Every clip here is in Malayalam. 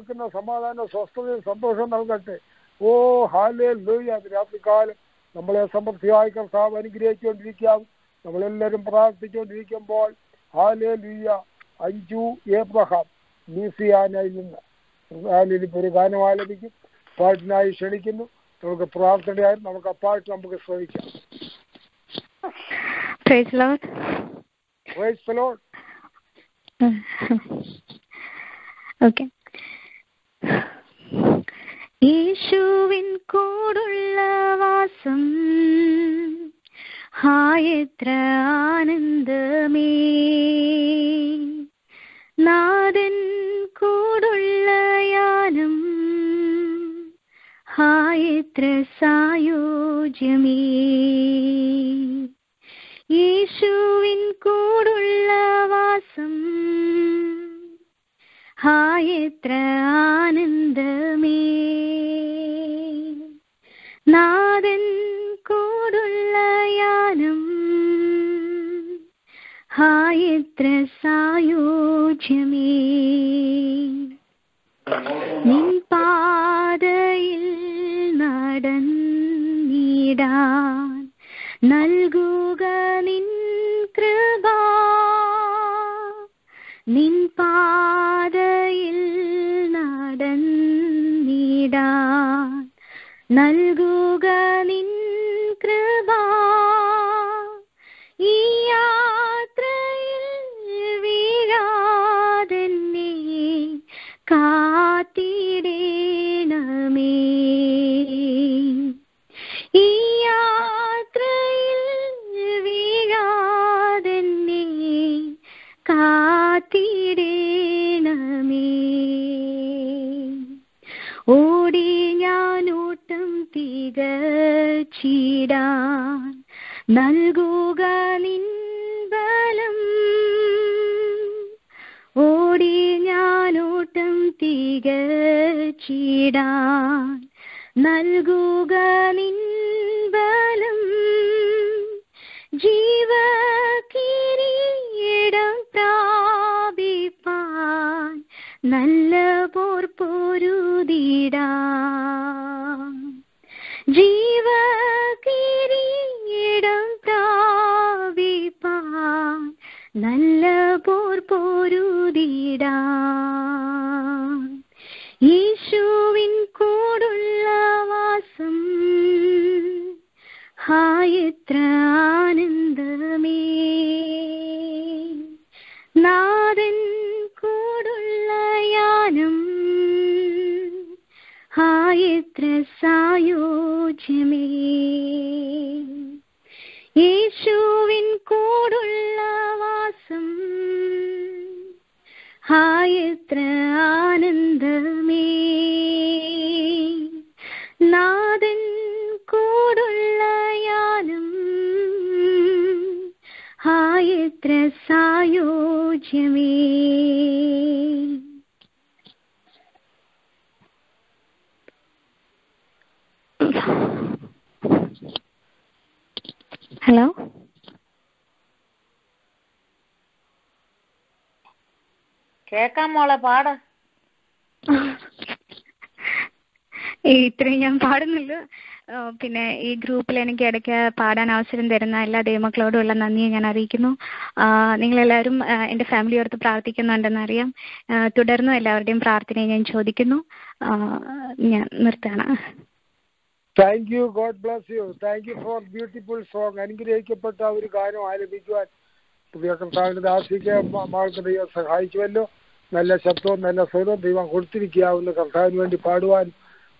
കേൾക്കുന്ന സമാധാനം സ്വസ്ഥതയും സന്തോഷം നൽകട്ടെ. ഓ ഹാലേ ലൂയ രാത്രികാലം നമ്മളെ സമൃദ്ധിയായി കർത്താവ് അനുഗ്രഹിച്ചുകൊണ്ടിരിക്കാം നമ്മളെല്ലാവരും പ്രാർത്ഥിച്ചുകൊണ്ടിരിക്കുമ്പോൾ ഹാലേ ലൂയ അഞ്ചു ഏബ്രഹാം മ്യൂസിയാനായി നിന്ന് ഒരു ഗാനം ആലപിക്കും. പാട്ടിനായി ക്ഷണിക്കുന്നു. നമുക്ക് പ്രാർത്ഥനയായി നമുക്ക് ആ പാട്ട് നമുക്ക് ശ്രമിക്കാം praise Lord Praise the Lord. Okay യേശുവിൻ കൂടുള്ള വാസം. ഹായത്ര ആനന്ദമേ. നാഥൻ കൂടുള്ള യാനം. ഹായത്ര സായോജ്യമേ. യേശുവിൻ കൂടുള്ള വാസം. ഹായത്ര ആനന്ദമേ. നാഥൻ കൂടുള്ള യാനം. ഹായത്ര സായോജ്യമേ. നിൻ പാതയിൽ നടന്നിടാൻ നൽകുക നിൻ കൃപ. നിൻ നൽകുക നിൻ കൃപ കേക്കാം മോളെ പാട്. ഇത്രയും ഞാൻ പാടുന്നില്ല പിന്നെ ഈ ഗ്രൂപ്പിൽ എനിക്ക് ഇടയ്ക്ക് പാടാൻ അവസരം തരുന്ന എല്ലാ ദൈവമക്കളോടുമുള്ള നന്ദിയെ ഞാൻ അറിയിക്കുന്നു. നിങ്ങളെല്ലാവരും എന്റെ ഫാമിലി ഓർത്ത് പ്രാർത്ഥിക്കുന്നുണ്ടെന്ന് അറിയാം. തുടർന്നും എല്ലാവരുടെയും പ്രാർത്ഥനയെ ഞാൻ ചോദിക്കുന്നു. ഞാൻ നിർത്താണ് thank you God bless you thank you for beautiful song അനുഗ്രഹിക്കപ്പെട്ട ഒരു ഗാനം ആലപിക്കുവാൻ പുതിയ കർത്താവിന്റെ ദാസിക്ക് മ- ദൈവം സഹായിച്ചുവല്ലോ നല്ല ശബ്ദവും നല്ല സ്വരവും ദൈവം കൊടുത്തിരിക്കാവുന്ന കർത്താവിന് വേണ്ടി പാടുവാൻ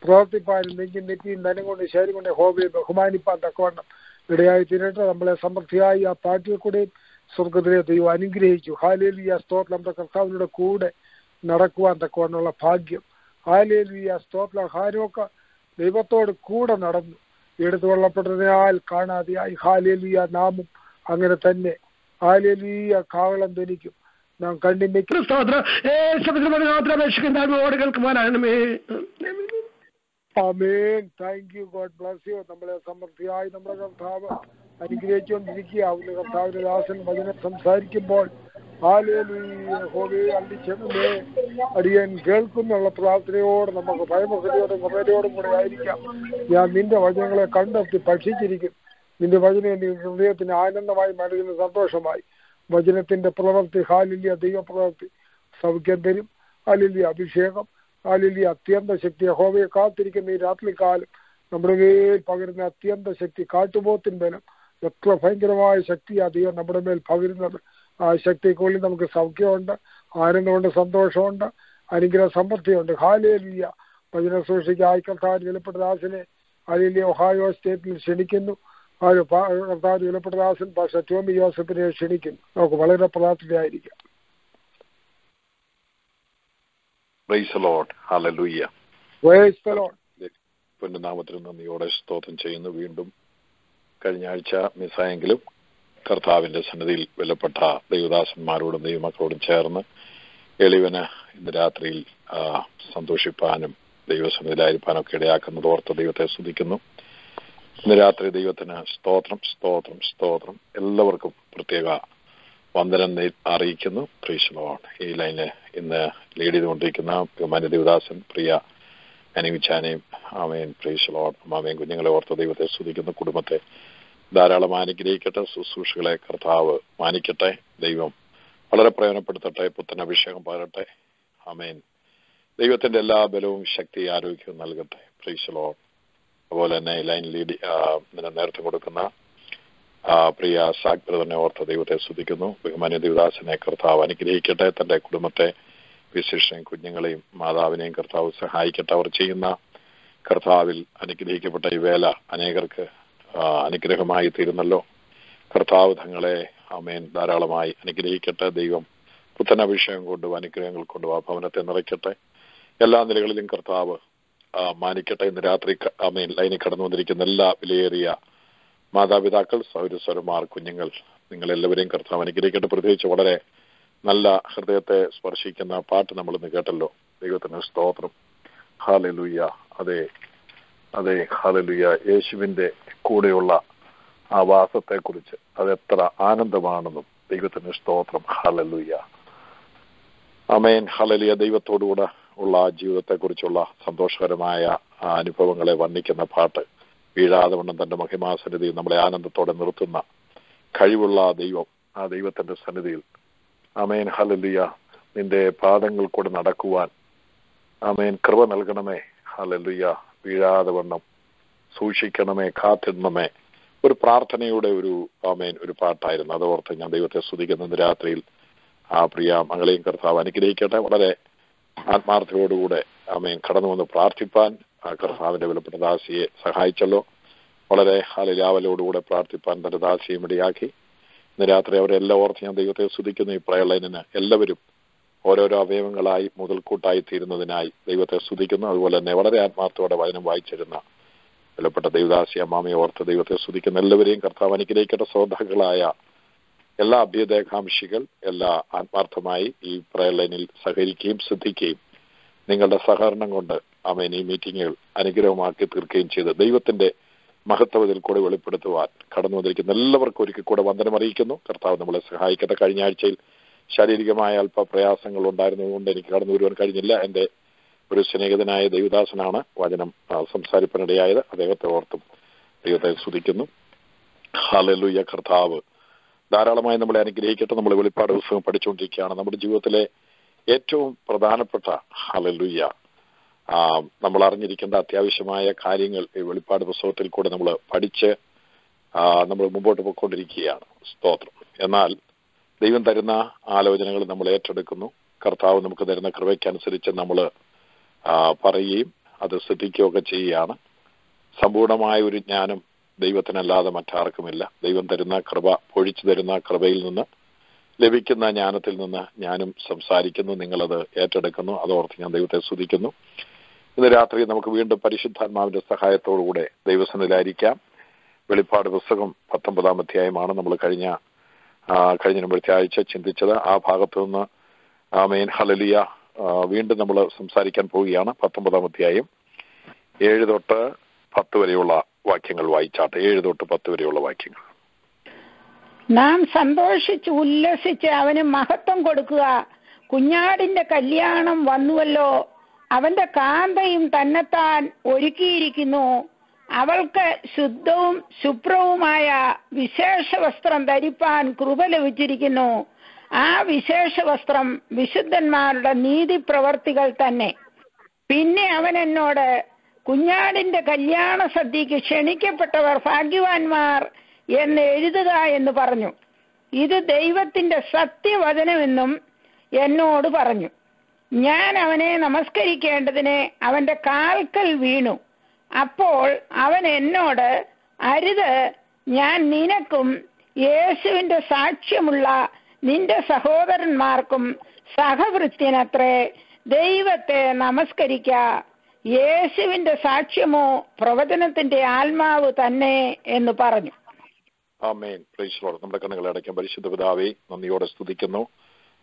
പ്രവർത്തിപ്പാനും നെഞ്ചും നെറ്റിയും ധനം കൊണ്ട് ശരീരം കൊണ്ട് ഹോബി ബഹുമാനിപ്പാൻ തക്കവണ്ണം ഇടയായി തീരട്ടെ. നമ്മളെ സമൃദ്ധിയായി ആ പാട്ടിൽ കൂടെയും സ്വർഗത്തിലെ ദൈവം അനുഗ്രഹിച്ചു. ഹാലേലിയ സ്തോത്രം. നമ്മുടെ കർത്താവിനോട് കൂടെ നടക്കുവാൻ തക്കവണ്ണമുള്ള ഭാഗ്യം. ഹാലേലിയ സ്തോത്രം. ഹാരോക്ക ദൈവത്തോട് കൂടെ നടന്നു. എടുത്തു കൊള്ളപ്പെട്ടതിനാൽ കാണാതെയായി. ഹാലേലിയ നാമും അങ്ങനെ തന്നെ. ഹാലേലിയ കാവളം ധനിക്കും. നാം കണ്ടിന്റെ സ്തോത്രം മാത്രം അപേക്ഷിക്കുന്നോട് കേൾക്കുവാനാണമേ ആമേൻ. Thank you God bless you നമ്മളെ സമൃദ്ധിയായി നമ്മുടെ കർത്താവ് അനുഗ്രഹിച്ചുകൊണ്ടിരിക്കുക അവന്റെ കർത്താവിന്റെ ദാസൻ വചനം സംസാരിക്കുമ്പോൾ അള്ളിച്ചെന്നേ അടിയൻ കേൾക്കുന്നുള്ള പ്രാർത്ഥനയോട് നമുക്ക് ഭയമുഖതയോടും കൃപയോടും കൂടെ ആയിരിക്കാം. ഞാൻ നിന്റെ വചനങ്ങളെ കണ്ടെത്തി ഭക്ഷിച്ചിരിക്കും. നിന്റെ വചനം എന്റെ ഹൃദയത്തിന് ആനന്ദമായി നൽകുന്ന സന്തോഷമായി. വചനത്തിന്റെ പ്രവൃത്തി ഹാലില്യ ദൈവപ്രവൃത്തി സൗഖ്യം തരും ഹാലില്യ അഭിഷേകം ഹാലില്യ അത്യന്ത ശക്തി ഹോവയെ കാത്തിരിക്കുന്ന ഈ രാത്രികാലം നമ്മുടെ മേൽ പകരുന്ന അത്യന്ത ശക്തി കാട്ടുപോത്തിൻ ബലം എത്ര ഭയങ്കരമായ ശക്തിയാണ് ദൈവം നമ്മുടെ മേൽ പകരുന്നത്. ആ ശക്തിക്കുള്ളിൽ നമുക്ക് സൗഖ്യമുണ്ട് ആനന്ദമുണ്ട് സന്തോഷമുണ്ട് അനുഗ്രഹ സമൃദ്ധിയുണ്ട്. ഹാലേലിയ. ഭജന സൂക്ഷിക്ക് ആയിക്കർത്താൻ വിലപ്പെട്ട ദാസിനെ ഹാലേലിയ ഒഹായോ സ്റ്റേറ്റിൽ ക്ഷണിക്കുന്നു. ഒരു കർത്താവ് കർത്താൻ പക്ഷെ ടോമി ജോസഫിനെ ക്ഷണിക്കും. നമുക്ക് വളരെ പ്രാർത്ഥനയായിരിക്കാം. പൊന്നുനാമത്തിന് നന്ദിയോടെ സ്തോത്രം ചെയ്യുന്നു. വീണ്ടും കഴിഞ്ഞ ആഴ്ച മിസ്സായെങ്കിലും കർത്താവിന്റെ സന്നിധിയിൽ വിലപ്പെട്ട ദൈവദാസന്മാരോടും ദൈവമക്കളോടും ചേർന്ന് എളിവന് ഇന്ന് രാത്രിയിൽ സന്തോഷിപ്പാനും ദൈവസന്നിധിയിലായിരിക്കാനും ഒക്കെ ഇടയാക്കുന്നത് ഓർത്ത് ദൈവത്തെ സ്തുതിക്കുന്നു. ഇന്ന് രാത്രി ദൈവത്തിന് സ്തോത്രം സ്തോത്രം സ്തോത്രം. എല്ലാവർക്കും പ്രത്യേക വന്ദനം അറിയിക്കുന്നു. പ്രീശലോൺ ഈ ലൈനിൽ ഇന്ന് ലീഡ് ചെയ്തുകൊണ്ടിരിക്കുന്ന ബഹുമാന്യ ദേവദാസൻ പ്രിയ അനിവിച്ചാനെയും ആമേൻ പ്രീശലോൺ മാമയും കുഞ്ഞുങ്ങളെ ഓർത്ത ദൈവത്തെ സ്തുതിക്കുന്ന. കുടുംബത്തെ ധാരാളം അനുഗ്രഹിക്കട്ടെ. ശുശ്രൂഷകളെ കർത്താവ് മാനിക്കട്ടെ. ദൈവം വളരെ പ്രയോജനപ്പെടുത്തട്ടെ. പുത്തൻ അഭിഷേകം പകരട്ടെ. ആമേൻ. ദൈവത്തിന്റെ എല്ലാ ബലവും ശക്തി ആരോഗ്യവും നൽകട്ടെ. പ്രീശലോൺ അതുപോലെ തന്നെ ലൈൻ ലീഡ് നേരത്തെ കൊടുക്കുന്ന പ്രിയ സാഗ് ബ്രദറിനെ ഓർത്ത് ദൈവത്തെ സ്തുതിക്കുന്നു. ബഹുമാന്യ ദേവദാസനെ കർത്താവ് അനുഗ്രഹിക്കട്ടെ. തന്റെ കുടുംബത്തെ വിശേഷം കുഞ്ഞുങ്ങളെയും മാതാവിനെയും കർത്താവ് സഹായിക്കട്ടെ. അവർ ചെയ്യുന്ന കർത്താവിൽ അനുഗ്രഹിക്കപ്പെട്ട ഈ വേല അനേകർക്ക് അനുഗ്രഹമായി തീരുന്നല്ലോ. കർത്താവ് തങ്ങളെ അമേൻ ധാരാളമായി അനുഗ്രഹിക്കട്ടെ. ദൈവം പുത്തൻ അഭിഷേകം കൊണ്ടും അനുഗ്രഹങ്ങൾ കൊണ്ടും ആ ഭവനത്തെ നിറയ്ക്കട്ടെ. എല്ലാ നിലകളിലും കർത്താവ് മാനിക്കട്ടെ ഇന്ന് രാത്രി മെയിൻ ലൈനിൽ കടന്നു വന്നിരിക്കുന്ന എല്ലാ വിലയേറിയ മാതാപിതാക്കൾ സൗരസ്വരന്മാർ കുഞ്ഞുങ്ങൾ നിങ്ങളെല്ലാവരെയും കർത്താവ് അനുഗ്രഹിക്കട്ടെ. പ്രത്യേകിച്ച് വളരെ നല്ല ഹൃദയത്തെ സ്പർശിക്കുന്ന പാട്ട് നമ്മൾ ഇന്ന് കേട്ടല്ലോ. ദൈവത്തിന് സ്തോത്രം. ഹാലലുയ്യ അതെ അതെ ഹാലലുയ്യ യേശുവിന്റെ കൂടെയുള്ള ആ വാസത്തെ കുറിച്ച് അതെത്ര ആനന്ദമാണെന്നും ദൈവത്തിന് സ്തോത്രം. ഹാലലുയ്യ അമേൻ ഹലലിയ ദൈവത്തോടുകൂടെ ഉള്ള ജീവിതത്തെക്കുറിച്ചുള്ള സന്തോഷകരമായ അനുഭവങ്ങളെ വർണിക്കുന്ന പാട്ട് വീഴാതെ വണ്ണം തന്റെ മഹിമാസന്നിധി നമ്മളെ ആനന്ദത്തോടെ നിർത്തുന്ന കഴിവുള്ള ദൈവം ആ ദൈവത്തിന്റെ സന്നിധിയിൽ. അമേൻ ഹലലിയ നിന്റെ പാദങ്ങൾ കൂടെ നടക്കുവാൻ അമേൻ കൃപ നൽകണമേ. ഹലലിയ വീഴാതെ വണ്ണം സൂക്ഷിക്കണമേ കാത്തിടണമേ ഒരു പ്രാർത്ഥനയുടെ ഒരു ആമേൻ ഒരു പാട്ടായിരുന്നു. അതോർത്ത് ഞാൻ ദൈവത്തെ സ്തുതിക്കുന്ന. രാത്രിയിൽ ആ പ്രിയ മകളെയും കർത്താവ് അനുഗ്രഹിക്കട്ടെ. വളരെ ആത്മാർത്ഥതയോടുകൂടെ ആമേൻ. കടന്നു വന്ന് പ്രാർത്ഥിപ്പാൻ കർത്താവിന്റെ വിലപ്പെട്ട ദാസിയെ സഹായിച്ചല്ലോ. വളരെ ഹാലിലാവലോടുകൂടെ പ്രാർത്ഥിപ്പാൻ തന്റെ ദാസിയും ഇടയാക്കി. ഇന്ന് രാത്രി അവരെല്ലാം ഓർത്ത് ഞാൻ ദൈവത്തെ സ്തുതിക്കുന്നു. ഈ പ്രയളനിന് എല്ലാവരും ഓരോരോ അവയവങ്ങളായി മുതൽക്കൂട്ടായി തീരുന്നതിനായി ദൈവത്തെ സ്തുതിക്കുന്നു. അതുപോലെ തന്നെ വളരെ ആത്മാർത്ഥത്തോടെ വചനം വായിച്ചിരുന്ന വിലപ്പെട്ട ദൈവദാസി അമ്മാമയെ ഓർത്ത് ദൈവത്തെ സ്തുതിക്കുന്ന എല്ലാവരെയും കർത്താവ് അനുഗ്രഹിക്കേണ്ട ശ്രോതാക്കളായ എല്ലാ അഭ്യുദയകാംക്ഷികൾ എല്ലാ ആത്മാർത്ഥമായി ഈ പ്രയലൈനിൽ സഹകരിക്കുകയും ശ്രദ്ധിക്കുകയും നിങ്ങളുടെ സഹകരണം കൊണ്ട് അമേൻ ഈ മീറ്റിങ്ങുകൾ അനുഗ്രഹമാക്കി തീർക്കുകയും ചെയ്ത് ദൈവത്തിന്റെ മഹത്വത്തിൽ കൂടെ വെളിപ്പെടുത്തുവാൻ കടന്നു വന്നിരിക്കുന്ന എല്ലാവർക്കും ഒരിക്കൽ കൂടെ വന്ദനം അറിയിക്കുന്നു. കർത്താവ് നമ്മളെ സഹായിക്കട്ടെ. കഴിഞ്ഞ ആഴ്ചയിൽ ശാരീരികമായ അല്പ പ്രയാസങ്ങൾ ഉണ്ടായിരുന്നതുകൊണ്ട് എനിക്ക് കടന്നു വരുവാൻ കഴിഞ്ഞില്ല. എന്റെ ഒരു സ്നേഹിതനായ ദൈവദാസനാണ് വചനം സംസാരിപ്പിനിടയായത്. അദ്ദേഹത്തെ ഓർത്തും ദൈവത്തെ സ്തുതിക്കുന്നു. ഹാലലുയ കർത്താവ്. ധാരാളമായി നമ്മളെ അനുഗ്രഹിക്കട്ടെ. നമ്മൾ വെളിപ്പാട് പുസ്തകം പഠിച്ചുകൊണ്ടിരിക്കുകയാണ്. നമ്മുടെ ജീവിതത്തിലെ ഏറ്റവും പ്രധാനപ്പെട്ട ഹലലുയ്യ നമ്മൾ അറിഞ്ഞിരിക്കേണ്ട അത്യാവശ്യമായ കാര്യങ്ങൾ ഈ വെളിപ്പാട് പുസ്തകത്തിൽ കൂടെ നമ്മൾ പഠിച്ച് നമ്മൾ മുമ്പോട്ട് പോയിക്കൊണ്ടിരിക്കുകയാണ്. സ്തോത്രം. എന്നാൽ ദൈവം തരുന്ന ആലോചനകൾ നമ്മൾ ഏറ്റെടുക്കുന്നു. കർത്താവ് നമുക്ക് തരുന്ന കൃപയ്ക്കനുസരിച്ച് നമ്മൾ പറയുകയും അത് ശ്രദ്ധിക്കുകയൊക്കെ ചെയ്യുകയാണ്. സമ്പൂർണമായ ഒരു ജ്ഞാനം ദൈവത്തിനല്ലാതെ മറ്റാർക്കുമില്ല. ദൈവം തരുന്ന കൃപ പൊഴിച്ചു തരുന്ന കൃപയിൽ നിന്ന് ലഭിക്കുന്ന ജ്ഞാനത്തിൽ നിന്ന് ഞാനും സംസാരിക്കുന്നു നിങ്ങളത് ഏറ്റെടുക്കുന്നു. അതോർത്ത് ഞാൻ ദൈവത്തെ സ്തുതിക്കുന്നു. ഇന്ന് രാത്രി നമുക്ക് വീണ്ടും പരിശുദ്ധാത്മാവിന്റെ സഹായത്തോടുകൂടെ ദൈവസനിലായിരിക്കാം വെളിപ്പാട് പുസ്തകം പത്തൊമ്പതാം അധ്യായമാണ് നമ്മൾ കഴിഞ്ഞ കഴിഞ്ഞ മുമ്പത്തെ ആഴ്ച ചിന്തിച്ചത്. ആ ഭാഗത്തു നിന്ന് ആ മെയിൻ ഹലലിയ വീണ്ടും നമ്മൾ സംസാരിക്കാൻ പോവുകയാണ്. പത്തൊമ്പതാം അധ്യായം ഏഴ് തൊട്ട് പത്ത് വരെയുള്ള വാക്യങ്ങൾ വായിച്ചാട്ടെ ഏഴ് തൊട്ട് പത്ത് വരെയുള്ള വാക്യങ്ങൾ. നാം സന്തോഷിച്ച് ഉല്ലസിച്ച് അവന് മഹത്വം കൊടുക്കുക. കുഞ്ഞാടിന്റെ കല്യാണം വന്നുവല്ലോ. അവന്റെ കാന്തയും തന്നെത്താൻ ഒരുക്കിയിരിക്കുന്നു. അവൾക്ക് ശുദ്ധവും ശുഭ്രവുമായ വിശേഷ വസ്ത്രം ധരിപ്പാൻ കൃപ ലഭിച്ചിരിക്കുന്നു. ആ വിശേഷ വസ്ത്രം വിശുദ്ധന്മാരുടെ നീതി പ്രവർത്തികൾ തന്നെ. പിന്നെ അവൻ എന്നോട് കുഞ്ഞാടിന്റെ കല്യാണ സദ്യക്ക് ക്ഷണിക്കപ്പെട്ടവർ ഭാഗ്യവാന്മാർ എന്ന് എഴുതുക എന്ന് പറഞ്ഞു. ഇത് ദൈവത്തിന്റെ സത്യവചനമെന്നും എന്നോട് പറഞ്ഞു. ഞാൻ അവനെ നമസ്കരിക്കേണ്ടതിന് അവന്റെ കാൽക്കൽ വീണു. അപ്പോൾ അവൻ എന്നോട് അരുത് ഞാൻ നിനക്കും യേശുവിന്റെ സാക്ഷ്യമുള്ള നിന്റെ സഹോദരന്മാർക്കും സഹവൃത്യനത്രേ ദൈവത്തെ നമസ്കരിക്ക. യേശുവിന്റെ സാക്ഷ്യമോ പ്രവചനത്തിന്റെ ആത്മാവ് തന്നെ എന്ന് പറഞ്ഞു. ആമേൻ. നമ്മുടെ കണ്ണുകളെ അടയ്ക്കാൻ പരിശുദ്ധ പിതാവെ നന്ദിയോടെ സ്തുതിക്കുന്നു.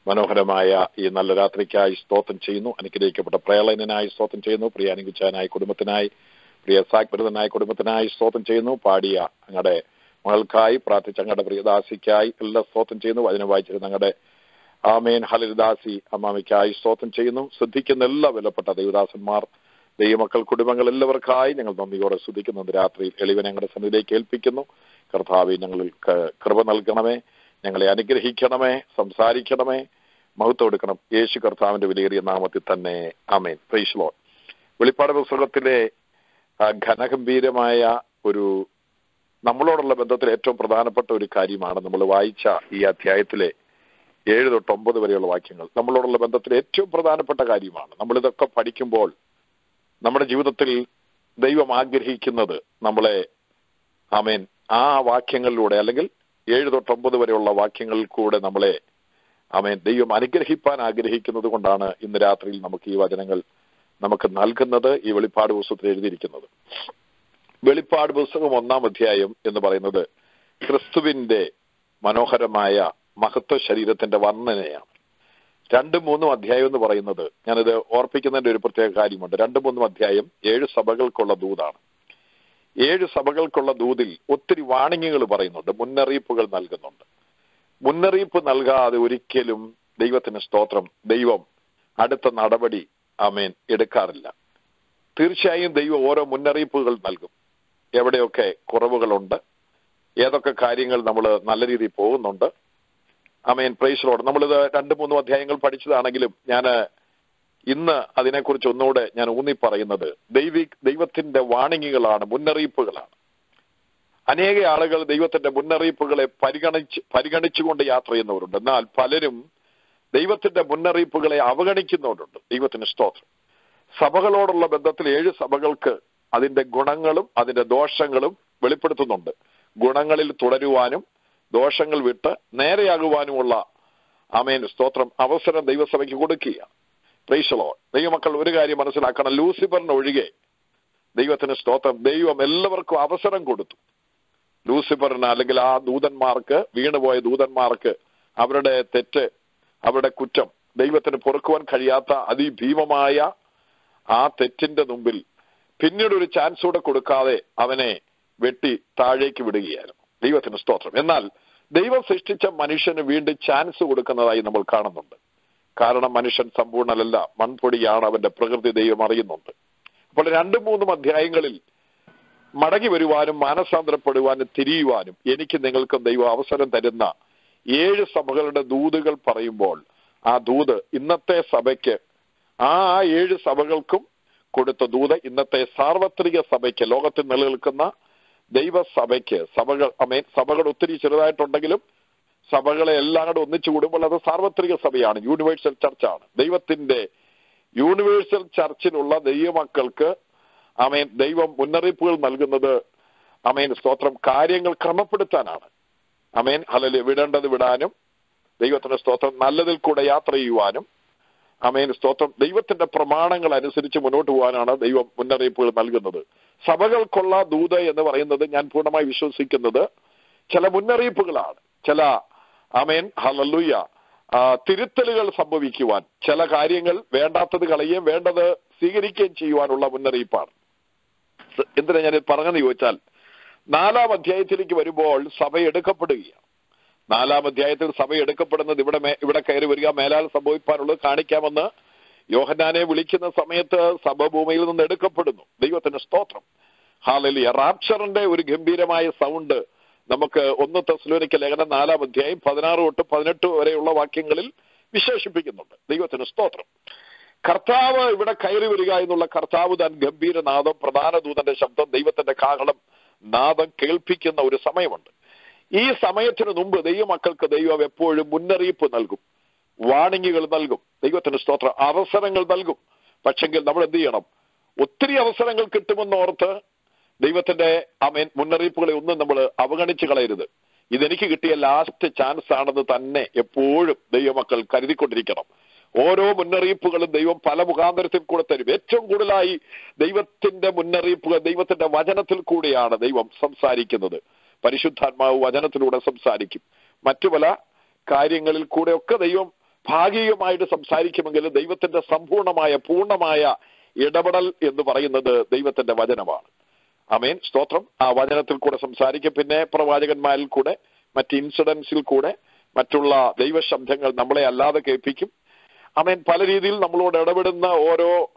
മനോഹരമായ ഈ നല്ല രാത്രിക്കായി സ്തോത്രം ചെയ്യുന്നു. അനുഗ്രഹിക്കപ്പെട്ട പ്രേളനായി സ്തോത്രം ചെയ്യുന്നു. പ്രിയ അനുഗുച്ചാനായ കുടുംബത്തിനായി പ്രിയ സാഗ്ഭരിതനായ കുടുംബത്തിനായി സ്തോത്രം ചെയ്യുന്നു. പാടിയ ഞങ്ങളുടെ മകൾക്കായി പ്രാർത്ഥിച്ച ഞങ്ങളുടെ പ്രിയദാസിക്കായി എല്ലാം സ്തോത്രം ചെയ്യുന്നു. വചനം വായിച്ചിരുന്ന ഞങ്ങളുടെ ആമേൻ. ഹലിദാസി അമ്മാമിക്കായി സ്തോത്രം ചെയ്യുന്നു. ശ്രദ്ധിക്കുന്ന എല്ലാ വിലപ്പെട്ട ദൈവദാസന്മാർ ദൈവമക്കൾ കുടുംബങ്ങൾ എല്ലാവർക്കായി ഞങ്ങൾ നന്ദിയോടെ ശ്രദ്ധിക്കുന്നു രാത്രിയിൽ എളിവനെ ഞങ്ങളുടെ സന്നിധിയിലേക്ക് ഏൽപ്പിക്കുന്നു. കർത്താവ് ഞങ്ങൾക്ക് കൃപ നൽകണമേ. ഞങ്ങളെ അനുഗ്രഹിക്കണമേ. സംസാരിക്കണമേ. മഹത്വം എടുക്കണം. യേശു കർത്താവിന്റെ വിലയേറിയ നാമത്തിൽ തന്നെ. അമേൻ പ്രൈസ് ലോഡ് വെളിപ്പാട് പുസ്തകത്തിലെ ഘനഗംഭീരമായ ഒരു നമ്മളോടുള്ള ബന്ധത്തിൽ ഏറ്റവും പ്രധാനപ്പെട്ട ഒരു കാര്യമാണ് നമ്മൾ വായിച്ച ഈ അധ്യായത്തിലെ ഏഴ് തൊട്ട് ഒമ്പത് വരെയുള്ള വാക്യങ്ങൾ. നമ്മളോടുള്ള ബന്ധത്തിൽ ഏറ്റവും പ്രധാനപ്പെട്ട കാര്യമാണ്. നമ്മളിതൊക്കെ പഠിക്കുമ്പോൾ നമ്മുടെ ജീവിതത്തിൽ ദൈവം ആഗ്രഹിക്കുന്നത് നമ്മളെ ആമേൻ ആ വാക്യങ്ങളിലൂടെ അല്ലെങ്കിൽ ഏഴ് തൊട്ട് ഒമ്പത് വരെയുള്ള വാക്യങ്ങളിൽ കൂടെ നമ്മളെ ആമേൻ ദൈവം അനുഗ്രഹിപ്പാൻ ആഗ്രഹിക്കുന്നത് കൊണ്ടാണ് ഇന്ന് രാത്രിയിൽ നമുക്ക് ഈ വചനങ്ങൾ നമുക്ക് നൽകുന്നത് ഈ വെളിപ്പാട് പുസ്തകത്തിൽ എഴുതിയിരിക്കുന്നത്. വെളിപ്പാട് പുസ്തകം ഒന്നാം അധ്യായം എന്ന് പറയുന്നത് ക്രിസ്തുവിന്റെ മനോഹരമായ മഹത്വ ശരീരത്തിന്റെ വർണനയാണ്. രണ്ടും മൂന്നും അധ്യായം എന്ന് പറയുന്നത് ഞാനിത് ഓർപ്പിക്കുന്നതിന്റെ ഒരു പ്രത്യേക കാര്യമുണ്ട്. രണ്ടും മൂന്നും അധ്യായം ഏഴ് സഭകൾക്കുള്ള ദൂതാണ്. ഏഴ് സഭകൾക്കുള്ള ദൂതിൽ ഒത്തിരി വാണിങ്ങുകൾ പറയുന്നുണ്ട്. മുന്നറിയിപ്പുകൾ നൽകുന്നുണ്ട്. മുന്നറിയിപ്പ് നൽകാതെ ഒരിക്കലും ദൈവത്തിന് സ്തോത്രം ദൈവം അടുത്ത നടപടി ആമേൻ എടുക്കാറില്ല. തീർച്ചയായും ദൈവം ഓരോ മുന്നറിയിപ്പുകൾ നൽകും. എവിടെയൊക്കെ കുറവുകളുണ്ട് ഏതൊക്കെ കാര്യങ്ങൾ നമ്മൾ നല്ല രീതിയിൽ പോകുന്നുണ്ട് അമേൻ പ്രൈസിലോട് നമ്മളിത് രണ്ട് മൂന്ന് അധ്യായങ്ങൾ പഠിച്ചതാണെങ്കിലും ഞാൻ ഇന്ന് അതിനെക്കുറിച്ച് ഒന്നുകൂടെ ഞാൻ ഊന്നി പറയുന്നത് ദൈവി ദൈവത്തിന്റെ വാണിങ്ങുകളാണ് മുന്നറിയിപ്പുകളാണ്. അനേക ആളുകൾ ദൈവത്തിന്റെ മുന്നറിയിപ്പുകളെ പരിഗണിച്ച് പരിഗണിച്ചുകൊണ്ട് യാത്ര ചെയ്യുന്നവരുണ്ട്. എന്നാൽ പലരും ദൈവത്തിന്റെ മുന്നറിയിപ്പുകളെ അവഗണിക്കുന്നവരുണ്ട്. ദൈവത്തിന് സ്തോത്രം. സഭകളോടുള്ള ബന്ധത്തിൽ ഏഴ് സഭകൾക്ക് അതിന്റെ ഗുണങ്ങളും അതിന്റെ ദോഷങ്ങളും വെളിപ്പെടുത്തുന്നുണ്ട്. ഗുണങ്ങളിൽ തുടരുവാനും ദോഷങ്ങൾ വിട്ട് നേരെയാകുവാനുമുള്ള ആമേൻ. സ്തോത്രം. അവസരം ദൈവസഭയ്ക്ക് കൊടുക്കുകയാണ് പ്രൈസലോ ദൈവമക്കൾ ഒരു കാര്യം മനസ്സിലാക്കണം. ലൂസിഫറിന് ഒഴികെ ദൈവത്തിന് സ്തോത്രം. ദൈവം എല്ലാവർക്കും അവസരം കൊടുത്തു. ലൂസിഫറിന് അല്ലെങ്കിൽ ആ ദൂതന്മാർക്ക് വീണുപോയ ദൂതന്മാർക്ക് അവരുടെ തെറ്റ് അവരുടെ കുറ്റം ദൈവത്തിന് പൊറുക്കുവാൻ കഴിയാത്ത അതിഭീമമായ ആ തെറ്റിന്റെ മുമ്പിൽ പിന്നീട് ഒരു ചാൻസ് കൂടെ കൊടുക്കാതെ അവനെ വെട്ടി താഴേക്ക് വിടുകയായിരുന്നു. ദൈവത്തിന് സ്തോത്രം. എന്നാൽ ദൈവം സൃഷ്ടിച്ച മനുഷ്യന് വീണ്ടും ചാൻസ് കൊടുക്കുന്നതായി നമ്മൾ കാണുന്നുണ്ട്. കാരണം മനുഷ്യൻ സമ്പൂർണനല്ല മൺപൊടിയാണ് അവന്റെ പ്രകൃതി ദൈവം അറിയുന്നുണ്ട്. അപ്പോൾ രണ്ടും മൂന്നും അധ്യായങ്ങളിൽ മടങ്ങി വരുവാനും മാനസാന്തരപ്പെടുവാനും തിരിയുവാനും എനിക്ക് നിങ്ങൾക്കും ദൈവം അവസരം തരുന്ന ഏഴ് സഭകളുടെ ദൂതുകൾ പറയുമ്പോൾ ആ ദൂത് ഇന്നത്തെ സഭയ്ക്ക് ആ ഏഴ് സഭകൾക്കും കൊടുത്ത ദൂത് ഇന്നത്തെ സാർവത്രിക സഭയ്ക്ക് ലോകത്തിൽ നിലനിൽക്കുന്ന ദൈവസഭയ്ക്ക് സഭകൾ അമേ സഭകൾ ഒത്തിരി ചെറുതായിട്ടുണ്ടെങ്കിലും സഭകളെ എല്ലാം കൂടെ ഒന്നിച്ചു കൂടുമ്പോൾ അത് സാർവത്രിക സഭയാണ് യൂണിവേഴ്സൽ ചർച്ചാണ്. ദൈവത്തിന്റെ യൂണിവേഴ്സൽ ചർച്ചിലുള്ള ദൈവമക്കൾക്ക് അമേൻ ദൈവം മുന്നറിയിപ്പുകൾ നൽകുന്നത് അമേൻ സ്തോത്രം കാര്യങ്ങൾ ക്രമപ്പെടുത്താനാണ്. അമേൻ ഹലല് വിടേണ്ടത് വിടാനും ദൈവത്തിന്റെ സ്തോത്രം നല്ലതിൽ കൂടെ യാത്ര ചെയ്യുവാനും അമേൻ സ്തോത്രം. ദൈവത്തിന്റെ പ്രമാണങ്ങൾ അനുസരിച്ച് മുന്നോട്ട് പോകാനാണ് ദൈവം മുന്നറിയിപ്പുകൾ നൽകുന്നത്. സഭകൾക്കുള്ള ദൂത് എന്ന് പറയുന്നത് ഞാൻ പൂർണമായി വിശ്വസിക്കുന്നത് ചില മുന്നറിയിപ്പുകളാണ്. ചില അമേൻ ഹലല്ലുയ്യ തിരുത്തലുകൾ സംഭവിക്കുവാൻ ചില കാര്യങ്ങൾ വേണ്ടാത്തത് കളയുകയും വേണ്ടത് സ്വീകരിക്കുകയും ചെയ്യുവാനുള്ള മുന്നറിയിപ്പാണ്. എന്തിനാ ഞാൻ പറഞ്ഞെന്ന് ചോദിച്ചാൽ നാലാം അധ്യായത്തിലേക്ക് വരുമ്പോൾ സഭ എടുക്കപ്പെടുകയാണ്. നാലാം അധ്യായത്തിൽ സഭ എടുക്കപ്പെടുന്നത് ഇവിടെ ഇവിടെ കയറി വരിക മേലാൽ സംഭവിക്കാനുള്ളത് കാണിക്കാമെന്ന് യോഹന്നാനെ വിളിക്കുന്ന സമയത്ത് സഭ ഭൂമിയിൽ നിന്ന് എടുക്കപ്പെടുന്നു. ദൈവത്തിന്റെ സ്തോത്രം. ഹാലലിയ റാപ്ചറിന്റെ ഒരു ഗംഭീരമായ സൗണ്ട് നമുക്ക് ഒന്ന് തസ്ലോനിക്ക ലേഖനം നാലാം അധ്യായം പതിനാറ് തൊട്ട് പതിനെട്ട് വരെയുള്ള വാക്യങ്ങളിൽ വിശേഷിപ്പിക്കുന്നുണ്ട്. ദൈവത്തിന് സ്തോത്രം. കർത്താവ് ഇവിടെ കയറി വരിക എന്നുള്ള കർത്താവ് താൻ ഗംഭീര നാദം പ്രധാന ദൂതന്റെ ശബ്ദം ദൈവത്തിന്റെ കാഹളം നാദം കേൾപ്പിക്കുന്ന ഒരു സമയമുണ്ട്. ഈ സമയത്തിന് മുമ്പ് ദൈവമക്കൾക്ക് ദൈവം എപ്പോഴും മുന്നറിയിപ്പ് നൽകും. വാണിങ്ങുകൾ നൽകും. ദൈവത്തിന്റെ സ്തോത്രം. അവസരങ്ങൾ നൽകും. പക്ഷെങ്കിൽ നമ്മൾ എന്ത് ചെയ്യണം? ഒത്തിരി അവസരങ്ങൾ കിട്ടുമെന്നോർത്ത് ദൈവത്തിന്റെ അമേൻ മുന്നറിയിപ്പുകളെ ഒന്നും നമ്മൾ അവഗണിച്ച് കളയരുത്. ഇതെനിക്ക് കിട്ടിയ ലാസ്റ്റ് ചാൻസ് ആണെന്ന് തന്നെ എപ്പോഴും ദൈവമക്കൾ കരുതിക്കൊണ്ടിരിക്കണം. ഓരോ മുന്നറിയിപ്പുകളും ദൈവം പല മുഖാന്തരത്തിൽ കൂടെ തരും. ഏറ്റവും കൂടുതലായി ദൈവത്തിന്റെ മുന്നറിയിപ്പുകൾ ദൈവത്തിന്റെ വചനത്തിൽ കൂടെയാണ് ദൈവം സംസാരിക്കുന്നത്. പരിശുദ്ധാത്മാവ് വചനത്തിലൂടെ സംസാരിക്കും. മറ്റു പല കാര്യങ്ങളിൽ കൂടെ ഒക്കെ ദൈവം ഭാഗികമായിട്ട് സംസാരിക്കുമെങ്കിലും ദൈവത്തിന്റെ സമ്പൂർണമായ പൂർണമായ ഇടപെടൽ എന്ന് പറയുന്നത് ദൈവത്തിന്റെ വചനമാണ്. അമേൻ സ്തോത്രം. ആ വചനത്തിൽ കൂടെ സംസാരിക്കും. പിന്നെ പ്രവാചകന്മാരിൽ കൂടെ മറ്റ് ഇൻസിഡൻസിൽ കൂടെ മറ്റുള്ള ദൈവശബ്ദങ്ങൾ നമ്മളെ അല്ലാതെ കേൾപ്പിക്കും. അമേൻ പല രീതിയിൽ നമ്മളോട് ഇടപെടുന്ന ഓരോ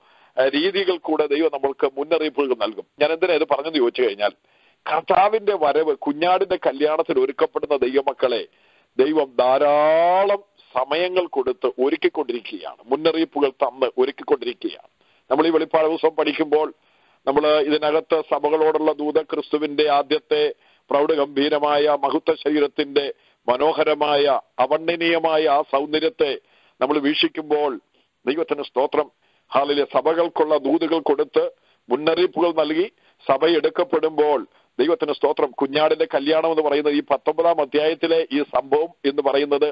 രീതികൾ കൂടെ ദൈവം നമ്മൾക്ക് മുന്നറിയിപ്പുകൾ നൽകും. ഞാൻ എന്തിനാ ഇത് പറഞ്ഞെന്ന് ചോദിച്ചു കഴിഞ്ഞാൽ കർത്താവിന്റെ വരവ് കുഞ്ഞാടിന്റെ കല്യാണത്തിൽ ഒരുക്കപ്പെടുന്ന ദൈവമക്കളെ ദൈവം ധാരാളം സമയങ്ങൾ കൊടുത്ത് ഒരുക്കിക്കൊണ്ടിരിക്കുകയാണ്. മുന്നറിയിപ്പുകൾ തന്ന് ഒരുക്കിക്കൊണ്ടിരിക്കുകയാണ്. നമ്മൾ ഈ വെളിപ്പാട് ദിവസം പഠിക്കുമ്പോൾ നമ്മൾ ഇതിനകത്ത് സഭകളോടുള്ള ദൂത ക്രിസ്തുവിന്റെ ആദ്യത്തെ പ്രൗഢഗംഭീരമായ മഹുത്വ ശരീരത്തിന്റെ മനോഹരമായ അവണ്ണനീയമായ ആ സൗന്ദര്യത്തെ നമ്മൾ വീക്ഷിക്കുമ്പോൾ ദൈവത്തിന് സ്തോത്രം. ഹാളിലെ സഭകൾക്കുള്ള ദൂതുകൾ കൊടുത്ത് മുന്നറിയിപ്പുകൾ നൽകി സഭ എടുക്കപ്പെടുമ്പോൾ ദൈവത്തിന് സ്തോത്രം. കുഞ്ഞാടിന്റെ കല്യാണം എന്ന് പറയുന്നത് ഈ പത്തൊമ്പതാം അധ്യായത്തിലെ ഈ സംഭവം എന്ന് പറയുന്നത്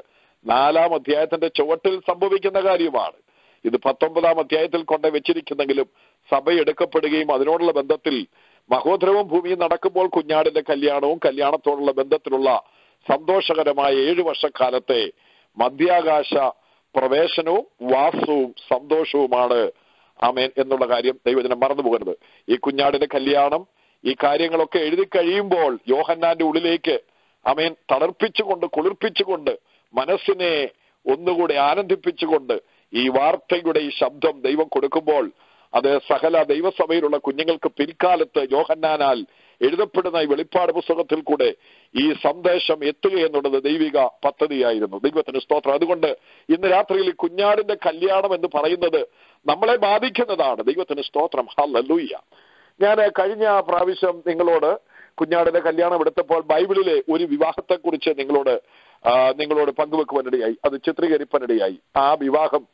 നാലാം അധ്യായത്തിന്റെ ചുവട്ടിൽ സംഭവിക്കുന്ന കാര്യമാണ്. ഇത് പത്തൊമ്പതാം അധ്യായത്തിൽ കൊണ്ട് വെച്ചിരിക്കുന്നെങ്കിലും സഭ എടുക്കപ്പെടുകയും അതിനോടുള്ള ബന്ധത്തിൽ മഹോദരവും ഭൂമിയും നടക്കുമ്പോൾ കുഞ്ഞാടിന്റെ കല്യാണവും കല്യാണത്തോടുള്ള ബന്ധത്തിലുള്ള സന്തോഷകരമായ ഏഴു വർഷക്കാലത്തെ മധ്യാകാശ പ്രവേശനവും വാസവും സന്തോഷവുമാണ്. ആമേൻ എന്നുള്ള കാര്യം ദൈവജനം മറന്നു പോകരുത് ഈ കുഞ്ഞാടിന്റെ കല്യാണം ഈ കാര്യങ്ങളൊക്കെ എഴുതി കഴിയുമ്പോൾ യോഹന്നാന്റെ ഉള്ളിലേക്ക് അമേൻ തളർപ്പിച്ചുകൊണ്ട് കുളിർപ്പിച്ചുകൊണ്ട് മനസ്സിനെ ഒന്നുകൂടെ ആനന്ദിപ്പിച്ചുകൊണ്ട് ഈ വാർത്തയുടെ ഈ ശബ്ദം ദൈവം കൊടുക്കുമ്പോൾ അത് സകല ദൈവസഭയിലുള്ള കുഞ്ഞുങ്ങൾക്ക് പിൽക്കാലത്ത് യോഹന്നാനാൽ എഴുതപ്പെടുന്ന ഈ വെളിപ്പാട് പുസ്തകത്തിൽ കൂടെ ഈ സന്ദേശം എത്തുക എന്നുള്ളത് ദൈവിക പദ്ധതിയായിരുന്നു. ദൈവത്തിന് സ്തോത്രം. അതുകൊണ്ട് ഇന്ന് രാത്രിയിൽ കുഞ്ഞാടിന്റെ കല്യാണം എന്ന് പറയുന്നത് നമ്മളെ ബാധിക്കുന്നതാണ്. ദൈവത്തിന് സ്തോത്രം. ഹല്ലേലൂയ. ഞാൻ കഴിഞ്ഞ പ്രാവശ്യം നിങ്ങളോട് കുഞ്ഞാടിന്റെ കല്യാണം എടുത്തപ്പോൾ ബൈബിളിലെ ഒരു വിവാഹത്തെക്കുറിച്ച് നിങ്ങളോട് നിങ്ങളോട് പങ്കുവെക്കുവാനിടയായി. അത് ചിത്രീകരിപ്പാനിടയായി. ആ വിവാഹം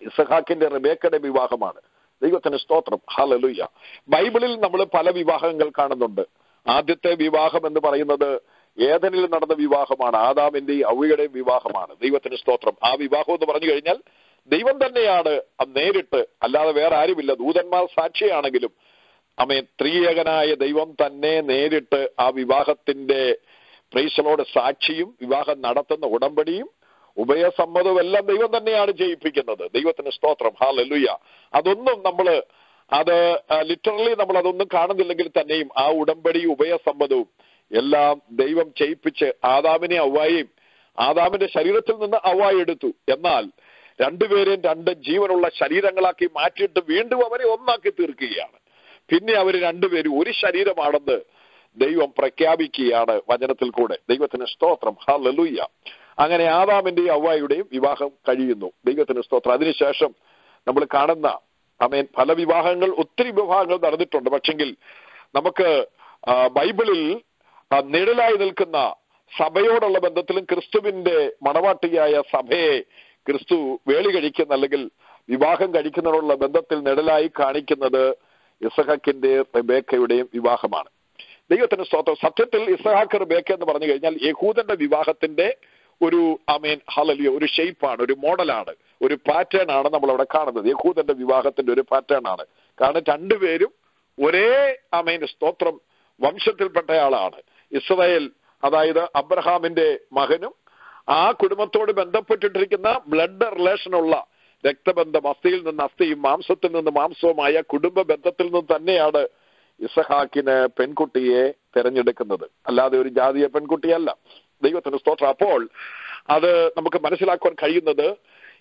ഇസഹാക്കിന്റെ റിബേക്കയുടെ വിവാഹമാണ്. ദൈവത്തിന് സ്തോത്രം. ഹലലുയ്യ ബൈബിളിൽ നമ്മൾ പല വിവാഹങ്ങൾ കാണുന്നുണ്ട്. ആദ്യത്തെ വിവാഹം എന്ന് പറയുന്നത് ഏതനിൽ നടന്ന വിവാഹമാണ്. ആദാമിന്റെയും അവയുടെയും വിവാഹമാണ്. ദൈവത്തിന് സ്തോത്രം. ആ വിവാഹം എന്ന് പറഞ്ഞു കഴിഞ്ഞാൽ ദൈവം തന്നെയാണ് നേരിട്ട് അല്ലാതെ വേറെ ആരുമില്ല. ദൂതന്മാർ സാക്ഷിയാണെങ്കിലും അമേ ത്രിയേകനായ ദൈവം തന്നെ നേരിട്ട് ആ വിവാഹത്തിന്റെ പ്രൈസലോട് സാക്ഷിയും വിവാഹം നടത്തുന്ന ഉടമ്പടിയും ഉഭയസമ്മതവും എല്ലാം ദൈവം തന്നെയാണ് ചെയ്യിപ്പിക്കുന്നത്. ദൈവത്തിന് സ്തോത്രം. ഹാലലുയ്യ അതൊന്നും നമ്മൾ അത് ലിറ്ററലി നമ്മൾ അതൊന്നും കാണുന്നില്ലെങ്കിൽ തന്നെയും ആ ഉടമ്പടി ഉഭയസമ്മതവും എല്ലാം ദൈവം ചെയ്യിപ്പിച്ച് ആദാമിനെ അവ്വായും ആദാമിന്റെ ശരീരത്തിൽ നിന്ന് അവ്വായി എടുത്തു. എന്നാൽ രണ്ടുപേരെയും രണ്ട് ജീവനുള്ള ശരീരങ്ങളാക്കി മാറ്റിയിട്ട് വീണ്ടും അവരെ ഒന്നാക്കി തീർക്കുകയാണ്. പിന്നെ അവർ രണ്ടുപേരും ഒരു ശരീരമാണെന്ന് ദൈവം പ്രഖ്യാപിക്കുകയാണ് വചനത്തിൽ കൂടെ. ദൈവത്തിന് സ്തോത്രം. ഹല്ലേലൂയ. അങ്ങനെ ആദാമിന്റെയും അവ്വായുടെയും വിവാഹം കഴിയുന്നു. ദൈവത്തിന് സ്തോത്രം. അതിനുശേഷം നമ്മൾ കാണുന്ന അമേൻ പല വിവാഹങ്ങൾ ഒത്തിരി വിവാഹങ്ങൾ നടന്നിട്ടുണ്ട്. പക്ഷെങ്കിൽ നമുക്ക് ബൈബിളിൽ നിഴലായി നിൽക്കുന്ന സഭയോടുള്ള ബന്ധത്തിലും ക്രിസ്തുവിന്റെ മണവാട്ടിയായ സഭയെ ക്രിസ്തു വേളി കഴിക്കുന്ന അല്ലെങ്കിൽ വിവാഹം കഴിക്കുന്നതിനുള്ള ബന്ധത്തിൽ നിഴലായി കാണിക്കുന്നത് ഇസഹക്കിന്റെ റിബേക്കയുടെയും വിവാഹമാണ്. ദൈവത്തിന് സ്തോത്രം. സത്യത്തിൽ ഇസഹാക്ക് റിബേക്ക എന്ന് പറഞ്ഞു കഴിഞ്ഞാൽ യഹൂദന്റെ വിവാഹത്തിന്റെ ഒരു അമീൻ ഹലലിയ ഒരു ഷെയ്പ്പാണ് ഒരു മോഡലാണ് ഒരു പാറ്റേൺ ആണ് നമ്മൾ അവിടെ കാണുന്നത്. യഹൂദന്റെ വിവാഹത്തിന്റെ ഒരു പാറ്റേൺ ആണ്. കാരണം രണ്ടുപേരും ഒരേ അമീൻ സ്തോത്രം വംശത്തിൽപ്പെട്ടയാളാണ്. ഇസ്രായേൽ അതായത് അബ്രഹാമിന്റെ മകനും ആ കുടുംബത്തോട് ബന്ധപ്പെട്ടിട്ടിരിക്കുന്ന ബ്ലഡ് റിലേഷനുള്ള രക്തബന്ധം അസ്ഥിയിൽ നിന്ന് അസ്ഥിയും മാംസത്തിൽ നിന്ന് മാംസവുമായ കുടുംബ ബന്ധത്തിൽ നിന്ന് തന്നെയാണ് ഇസഹാക്കിന് പെൺകുട്ടിയെ തിരഞ്ഞെടുക്കുന്നത്. അല്ലാതെ ഒരു ജാതീയ പെൺകുട്ടിയല്ല. ദൈവത്തിന് സ്തോത്രം. അപ്പോൾ അത് നമുക്ക് മനസ്സിലാക്കുവാൻ കഴിയുന്നത്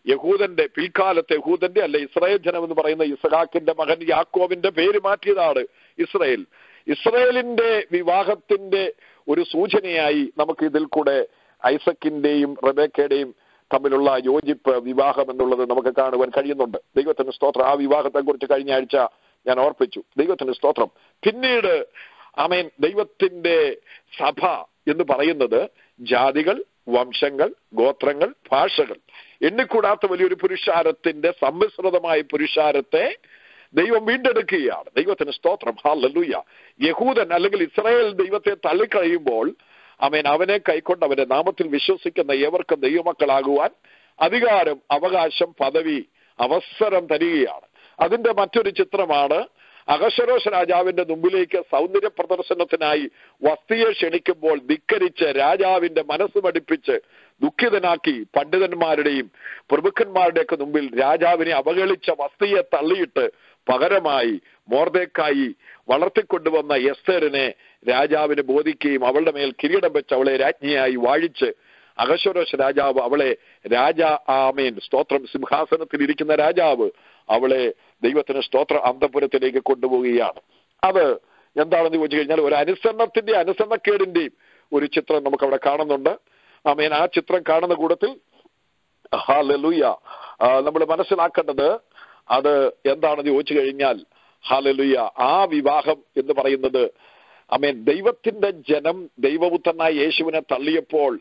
യഹൂദന്റെ പിൽക്കാലത്തെ യഹൂദന്റെ അല്ലെ ഇസ്രായേൽ ജനം എന്ന് പറയുന്ന ഇസഹാക്കിന്റെ മകൻ യാക്കോവിന്റെ പേര് മാറ്റിയതാണ് ഇസ്രയേൽ. ഇസ്രയേലിന്റെ വിവാഹത്തിന്റെ ഒരു സൂചനയായി നമുക്ക് ഇതിൽ കൂടെ ഐസക്കിന്റെയും റബേക്കയുടെയും തമ്മിലുള്ള യോജിപ്പ് വിവാഹം എന്നുള്ളത് നമുക്ക് കാണുവാൻ കഴിയുന്നുണ്ട്. ദൈവത്തിന് സ്തോത്രം. ആ വിവാഹത്തെക്കുറിച്ച് കഴിഞ്ഞ ആഴ്ച ഞാൻ ഓർപ്പിച്ചു. ദൈവത്തിന് സ്തോത്രം. പിന്നീട് ആമേൻ ദൈവത്തിന്റെ സഭ എന്ന് പറയുന്നത് ജാതികൾ വംശങ്ങൾ ഗോത്രങ്ങൾ ഭാഷകൾ. എണ്ണിക്കൂടാത്ത വലിയൊരു പുരുഷാരത്തിന്റെ സമ്മിശ്രിതമായ പുരുഷാരത്തെ ദൈവം വീണ്ടെടുക്കുകയാണ്. ദൈവത്തിന് സ്തോത്രം. ഹാലൂയ യഹൂദൻ അല്ലെങ്കിൽ ഇസ്രായേൽ ദൈവത്തെ തള്ളിക്കഴിയുമ്പോൾ അവൻ അവനെ കൈക്കൊണ്ട് അവന്റെ നാമത്തിൽ വിശ്വസിക്കുന്ന ഏവർക്കും ദൈവമക്കളാകുവാൻ അധികാരം അവകാശം പദവി അവസരം തരികയാണ്. അതിന്റെ മറ്റൊരു ചിത്രമാണ് അഹശരോഷ രാജാവിന്റെ മുമ്പിലേക്ക് സൗന്ദര്യ പ്രദർശനത്തിനായി വസ്തിയെ ക്ഷണിക്കുമ്പോൾ ധിക്കരിച്ച് രാജാവിന്റെ മനസ്സ് പഠിപ്പിച്ച് ദുഃഖിതനാക്കി പണ്ഡിതന്മാരുടെയും പ്രമുഖന്മാരുടെയൊക്കെ മുമ്പിൽ രാജാവിനെ അവഹേളിച്ച വസ്തിയെ തള്ളിയിട്ട് പകരമായി മോർദേക്കായി വളർത്തിക്കൊണ്ടുവന്ന എസ്തേറിനെ രാജാവിന് ബോധിക്കുകയും അവളുടെ മേൽ കിരീടം വെച്ച് അവളെ രാജ്ഞിയായി വാഴിച്ച് അഹശ്വരോഷ രാജാവ് അവളെ രാജ ആമേൻ. സ്തോത്രം സിംഹാസനത്തിൽ ഇരിക്കുന്ന രാജാവ് അവളെ ദൈവത്തിന് സ്തോത്ര അന്തപുരത്തിലേക്ക് കൊണ്ടുപോവുകയാണ്. അത് എന്താണെന്ന് ചോദിച്ചു കഴിഞ്ഞാൽ ഒരു അനുസരണത്തിന്റെ അനുസരണക്കേടിന്റെയും ഒരു ചിത്രം നമുക്ക് അവിടെ കാണുന്നുണ്ട്. ആമേൻ ആ ചിത്രം കാണുന്ന കൂടത്തിൽ ഹാലലുയ നമ്മൾ മനസ്സിലാക്കേണ്ടത് അത് എന്താണെന്ന് ചോദിച്ചു കഴിഞ്ഞാൽ ഹാലലുയ ആ വിവാഹം എന്ന് പറയുന്നത് അമേൻ. ദൈവത്തിന്റെ ജനം ദൈവപുത്രനായ യേശുവിനെ തള്ളിയപ്പോൾ